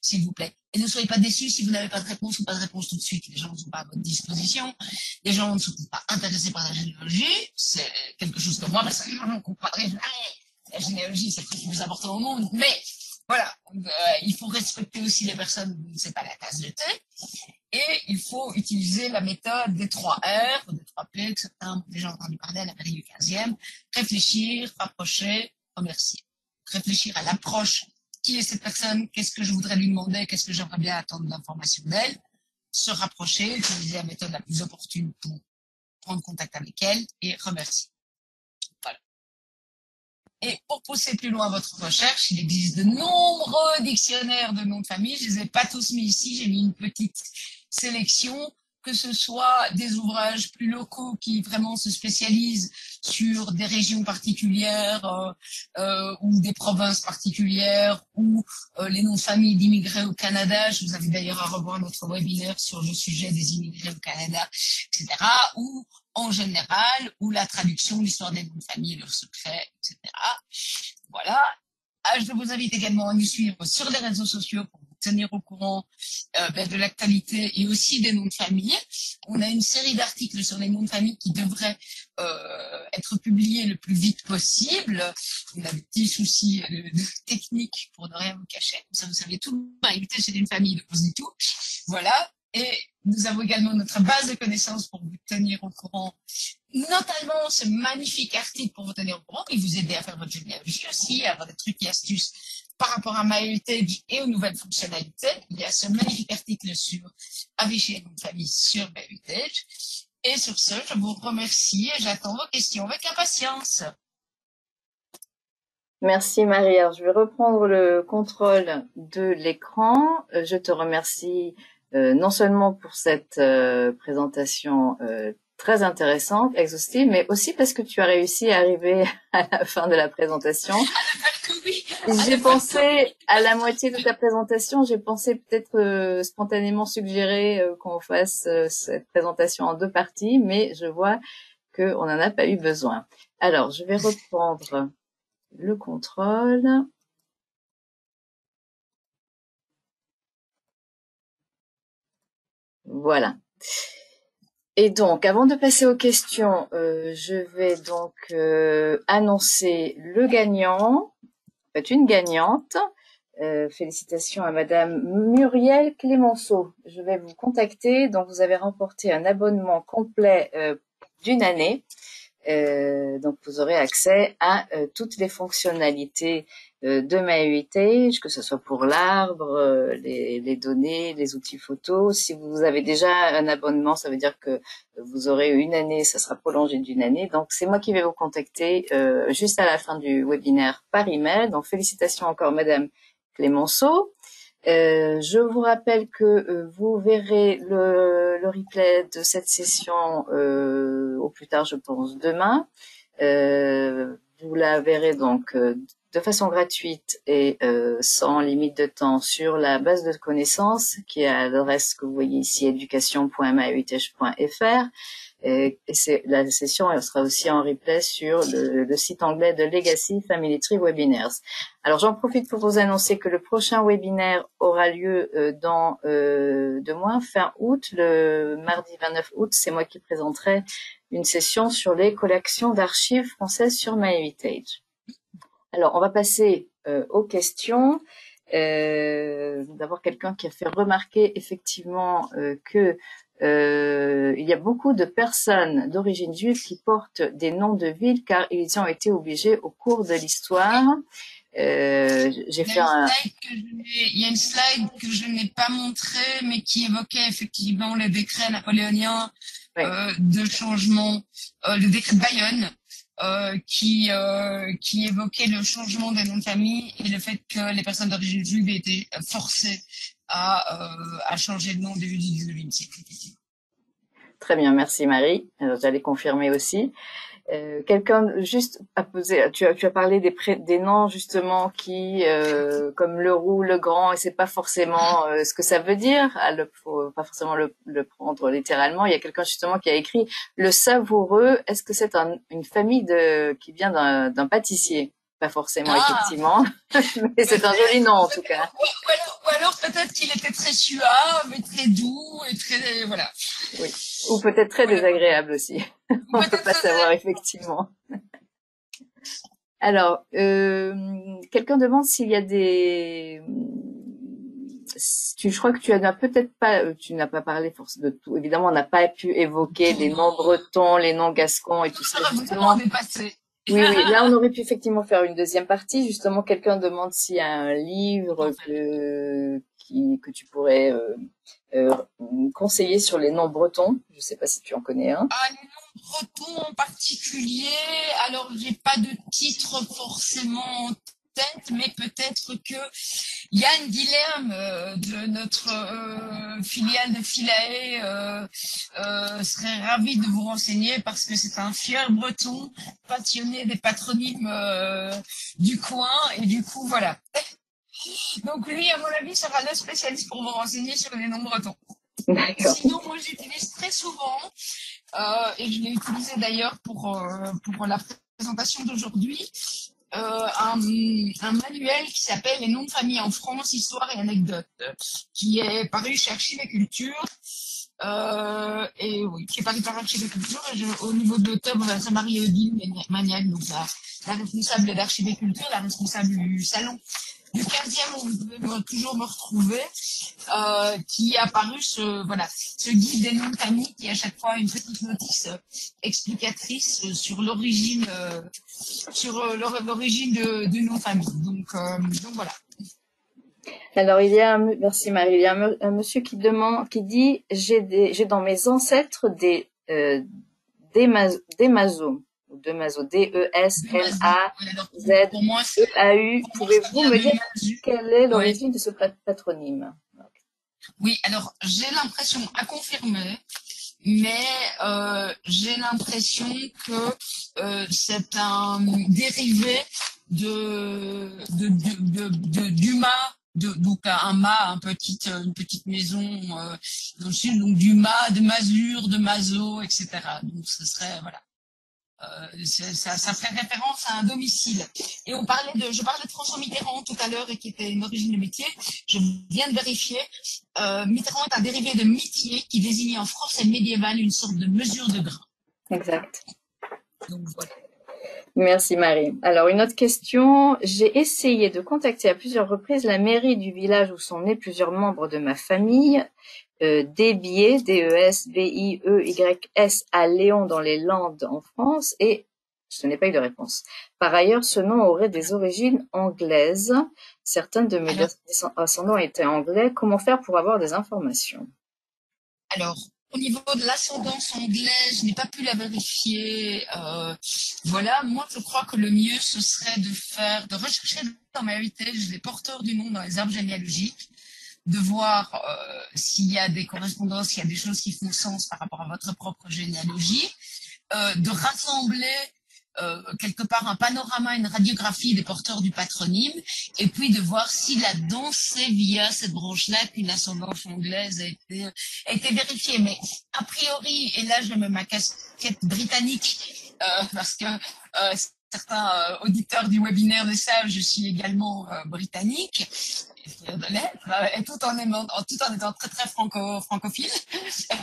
S'il vous plaît. Et ne soyez pas déçus si vous n'avez pas de réponse ou pas de réponse tout de suite. Les gens ne sont pas à votre disposition. Les gens ne sont pas intéressés par la généalogie. C'est quelque chose que moi, personnellement, je ne comprendrai jamais. La généalogie, c'est le plus important au monde. Mais voilà, euh, il faut respecter aussi les personnes, c'est pas la tasse de thé. Et il faut utiliser la méthode des trois R, des trois P, que certains ont déjà entendu parler à l'Amérique du 15e. Réfléchir, rapprocher, remercier. Réfléchir à l'approche qui est cette personne, qu'est-ce que je voudrais lui demander, qu'est-ce que j'aimerais bien attendre d'informations d'elle, se rapprocher, utiliser la méthode la plus opportune pour prendre contact avec elle et remercier. Et pour pousser plus loin votre recherche, il existe de nombreux dictionnaires de noms de famille. Je les ai pas tous mis ici, j'ai mis une petite sélection que ce soit des ouvrages plus locaux qui vraiment se spécialisent sur des régions particulières euh, euh, ou des provinces particulières ou euh, les noms de famille d'immigrés au Canada. Je vous invite d'ailleurs à revoir notre webinaire sur le sujet des immigrés au Canada, etc. en général, ou la traduction, l'histoire des noms de famille, leurs secrets, etc. Voilà. Ah, je vous invite également à nous suivre sur les réseaux sociaux pour tenir au courant euh, ben, de l'actualité et aussi des noms de famille. On a une série d'articles sur les noms de famille qui devraient euh, être publiés le plus vite possible. On a des petits soucis de, de technique pour ne rien vous cacher. Ça, vous savez tout. Invité chez une famille, de du tout. Voilà. Et nous avons également notre base de connaissances pour vous tenir au courant, notamment ce magnifique article pour vous tenir au courant et vous aider à faire votre généalogie aussi, à avoir des trucs et astuces par rapport à MyHeritage et aux nouvelles fonctionnalités. Il y a ce magnifique article sur afficher une famille sur MyHeritage. Et sur ce, je vous remercie et j'attends vos questions avec impatience. Merci Marie. Alors, je vais reprendre le contrôle de l'écran. Euh, je te remercie non seulement pour cette euh, présentation euh, très intéressante, exhaustive, mais aussi parce que tu as réussi à arriver à la fin de la présentation. J'ai pensé à la moitié de ta présentation, j'ai pensé peut-être spontanément suggérer qu'on fasse cette présentation en deux parties, mais je vois qu'on n'en a pas eu besoin. Alors, je vais reprendre le contrôle. Voilà. Et donc, avant de passer aux questions, euh, je vais donc euh, annoncer le gagnant, en fait une gagnante. Euh, félicitations à Madame Muriel Clémenceau. Je vais vous contacter. Donc, vous avez remporté un abonnement complet d'une année. Donc, vous aurez accès à toutes les fonctionnalités euh, de MyHeritage, que ce soit pour l'arbre, euh, les, les, données, les outils photos. Si vous avez déjà un abonnement, ça veut dire que vous aurez une année, ça sera prolongé d'une année. Donc c'est moi qui vais vous contacter euh, juste à la fin du webinaire par email. Donc félicitations encore Madame Clémenceau. Euh, je vous rappelle que vous verrez le, le, replay de cette session au plus tard, je pense, demain. vous la verrez donc de façon gratuite et euh, sans limite de temps sur la base de connaissances qui est à l'adresse que vous voyez ici éducation.maheritage.fr et, la session elle sera aussi en replay sur le, site anglais de Legacy Family Tree Webinars. Alors j'en profite pour vous annoncer que le prochain webinaire aura lieu euh, dans euh, deux mois, fin août, le mardi 29 août. C'est moi qui présenterai une session sur les collections d'archives françaises sur MyHeritage. Alors, on va passer euh, aux questions. Euh, D'abord, quelqu'un qui a fait remarquer effectivement euh, que euh, il y a beaucoup de personnes d'origine juive qui portent des noms de villes car ils ont été obligés au cours de l'histoire. Euh, j'ai fait un. Il y a une slide que je n'ai pas montrée, mais qui évoquait effectivement le décret napoléonien euh, de changement, euh, le décret de Bayonne, euh, qui, euh, qui évoquait le changement des noms de famille et le fait que les personnes d'origine juive étaient forcées à, euh, à changer de nom au début du 19e siècle. Très bien, merci Marie. J'allais confirmer aussi. Euh, quelqu'un juste a posé, tu as, tu as parlé des, pré, des noms justement qui, euh, comme le roux, le grand, et c'est pas forcément euh, ce que ça veut dire. Ah, le, faut pas forcément le, le, prendre littéralement. Il y a quelqu'un justement qui a écrit le savoureux. Est-ce que c'est un, une famille de qui vient d'un pâtissier? Pas forcément, ah. effectivement, mais c'est un joli nom en tout cas. Ou, ou alors, peut-être qu'il était très suave et très doux et très voilà. Oui. Ou peut-être très désagréable aussi. On ne peut pas savoir effectivement. Alors, euh, quelqu'un demande s'il y a des. Tu, je crois que tu n'as peut-être pas, euh, tu n'as pas parlé de tout. Évidemment, on n'a pas pu évoquer les noms bretons, les noms gascons et tout ça. Justement. On est passé. Oui, oui, là on aurait pu effectivement faire une deuxième partie. Justement, quelqu'un demande s'il y a un livre que, qui, que tu pourrais euh, euh, conseiller sur les noms bretons. Je ne sais pas si tu en connais un. Ah, les noms bretons en particulier. Alors, j'ai pas de titre forcément mais peut-être que Yann Guilherme euh, de notre euh, filiale de Philae euh, serait ravi de vous renseigner parce que c'est un fier breton passionné des patronymes du coin et du coup voilà. Donc lui, à mon avis, sera le spécialiste pour vous renseigner sur les noms bretons. Sinon, moi, j'utilise très souvent, et je l'ai utilisé d'ailleurs pour, pour la présentation d'aujourd'hui, euh, un, manuel qui s'appelle Les noms de famille en France, histoire et anecdotes, qui est paru chez Archives et Culture. Euh, et oui, qui est paru par Archives et Culture. Au niveau de l'auteur, c'est Marie-Odile Maniac, donc la, la responsable d'Archives et Culture, la responsable du salon du 15e où vous pouvez toujours me retrouver, euh, qui a paru ce, voilà, ce guide des famille qui à chaque fois une petite notice euh, explicatrice euh, sur l'origine, euh, sur euh, l'origine famille. Donc, donc voilà. Alors il y a, un, merci Marie, il y a un, monsieur qui demande, qui dit, j'ai dans mes ancêtres des, euh, des, des de Mazo, D-E-S-M-A-Z-E-A-U. Pouvez-vous me dire quelle est l'origine de ce patronyme? Oui, alors j'ai l'impression à confirmer, mais euh, j'ai l'impression que euh, c'est un dérivé de, de, de, de, du mât donc un mât, un petite, une petite maison euh, dans le sud, donc du mât, de masure, de mazo, etc. Donc ce serait voilà. Euh, ça, ça, fait référence à un domicile. Et on parlait de, je parlais de François Mitterrand tout à l'heure et qui était une origine de métier. Je viens de vérifier. Euh, Mitterrand est un dérivé de métier qui désignait en français médiéval une sorte de mesure de grain. Exact. Donc voilà. Merci Marie. Alors une autre question. J'ai essayé de contacter à plusieurs reprises la mairie du village où sont nés plusieurs membres de ma famille euh, Desbier, D-E-S-B-I-E-Y-S, à Léon dans les Landes en France et ce n'est pas eu de réponse. Par ailleurs, ce nom aurait des origines anglaises. Certains de mes ascendants étaient anglais. Comment faire pour avoir des informations? Alors, au niveau de l'ascendance anglaise, je n'ai pas pu la vérifier. Euh, voilà, moi je crois que le mieux ce serait de faire, de rechercher dans ma héritage les porteurs du nom dans les arbres généalogiques de voir euh, s'il y a des correspondances, s'il y a des choses qui font sens par rapport à votre propre généalogie, euh, de rassembler euh, quelque part un panorama, une radiographie des porteurs du patronyme, et puis de voir si la c'est via cette branche-là qu'une ascendance anglaise a été, a été vérifiée. Mais a priori, et là je mets ma casquette britannique, euh, parce que euh, certains euh, auditeurs du webinaire le savent, je suis également euh, britannique euh, et tout en, aimant, tout en étant très très franco, francophile, euh,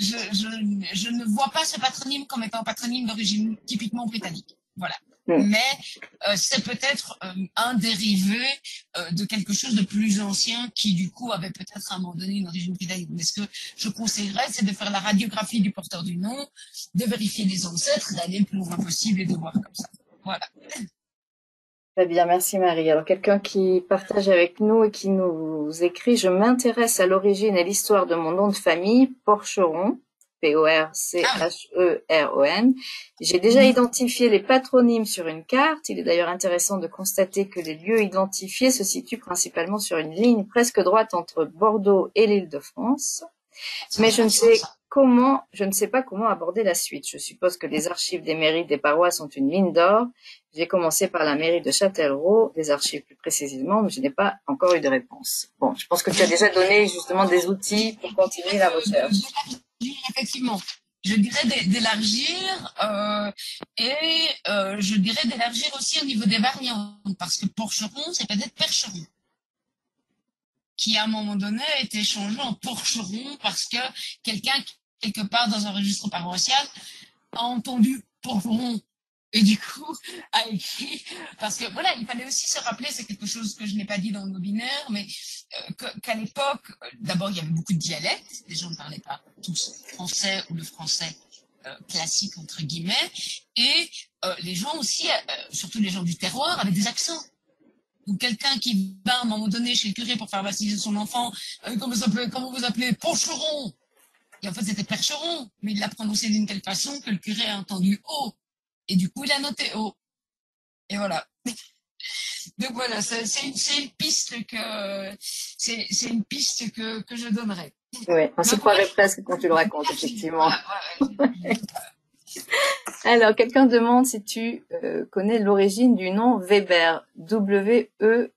je, je, je, ne vois pas ce patronyme comme étant un patronyme d'origine typiquement britannique. Voilà. Mm. Mais euh, c'est peut-être euh, un dérivé euh, de quelque chose de plus ancien qui du coup avait peut-être à un moment donné une origine britannique. Mais ce que je conseillerais, c'est de faire la radiographie du porteur du nom, de vérifier les ancêtres, d'aller le plus loin possible et de voir comme ça. Voilà. Très bien, merci Marie. Alors quelqu'un qui partage avec nous et qui nous écrit, je m'intéresse à l'origine et l'histoire de mon nom de famille, Porcheron, P-O-R-C-H-E-R-O-N. J'ai déjà identifié les patronymes sur une carte. Il est d'ailleurs intéressant de constater que les lieux identifiés se situent principalement sur une ligne presque droite entre Bordeaux et l'île de France. Mais je ne sais comment, je ne sais pas comment aborder la suite. Je suppose que les archives des mairies des paroisses sont une mine d'or. J'ai commencé par la mairie de Châtellerault, des archives plus précisément, mais je n'ai pas encore eu de réponse. Bon, je pense que tu as déjà donné justement des outils pour continuer la recherche. Effectivement. Je dirais d'élargir euh, et euh, je dirais d'élargir aussi au niveau des variantes parce que porcheron, c'est peut-être percheron qui à un moment donné a été changé en porcheron parce que quelqu'un quelque part dans un registre paroissial, a entendu Porcheron et du coup a écrit parce que voilà il fallait aussi se rappeler c'est quelque chose que je n'ai pas dit dans le binaire mais euh, qu'à l'époque euh, d'abord il y avait beaucoup de dialectes les gens ne parlaient pas tous français ou le français classiques entre guillemets, et les gens aussi, surtout les gens du terroir, avec des accents ou quelqu'un qui va à un moment donné chez le curé pour faire baptiser son enfant, comment, vous appelez, comment vous appelez Et en fait, c'était Percheron, mais il l'a prononcé d'une telle façon que le curé a entendu haut. Et du coup, il a noté haut. Et voilà. Donc voilà, c'est une, piste que c'est une piste que, que je donnerais. Oui, on se croirait presque quand tu le racontes, effectivement. Alors, quelqu'un demande si tu euh, connais l'origine du nom Weber. W-E-B-E-R.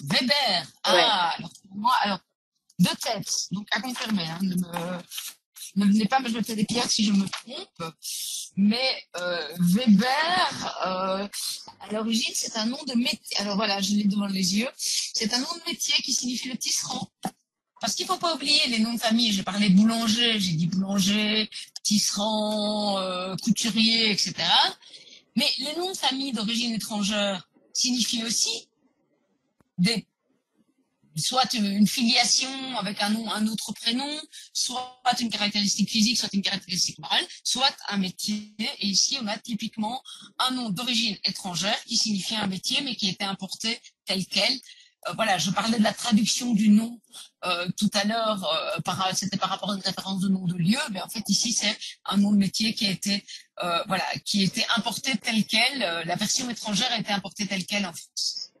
Weber. Ah, alors, moi, alors, deux têtes, donc à confirmer. Hein, me, ne venez pas me jeter des pierres si je me trompe. Mais euh, Weber, euh, à l'origine, c'est un nom de métier. Alors voilà, je l'ai devant les yeux. C'est un nom de métier qui signifie le tisserand. Parce qu'il faut pas oublier les noms de famille. J'ai parlé boulanger, j'ai dit boulanger, tisserand, euh, couturier, etc. Mais les noms de famille d'origine étrangère signifient aussi des soit une filiation avec un autre prénom, soit une caractéristique physique, soit une caractéristique morale, soit un métier. Et ici, on a typiquement un nom d'origine étrangère qui signifiait un métier, mais qui était importé tel quel. Euh, voilà, je parlais de la traduction du nom euh, tout à l'heure, euh, c'était par rapport à une référence de nom de lieu, mais en fait ici c'est un nom de métier qui a été, euh, voilà, qui été importé tel quel. Euh, la version étrangère a été importée tel quel en France.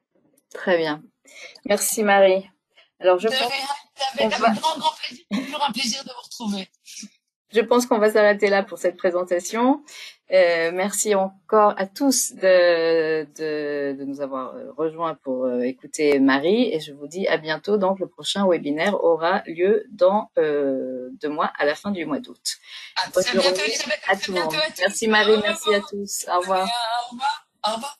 Très bien. Merci Marie. Alors je pense avec, grand, grand plaisir, toujours un plaisir de vous retrouver. Je pense qu'on va s'arrêter là pour cette présentation. Euh, merci encore à tous de, de, de nous avoir euh, rejoints pour euh, écouter Marie et je vous dis à bientôt. Donc le prochain webinaire aura lieu dans euh, deux mois à la fin du mois d'août. À, bientôt, Elisabeth, à, tout le monde. Merci Marie, merci à tous. Au revoir. Au revoir. Au revoir.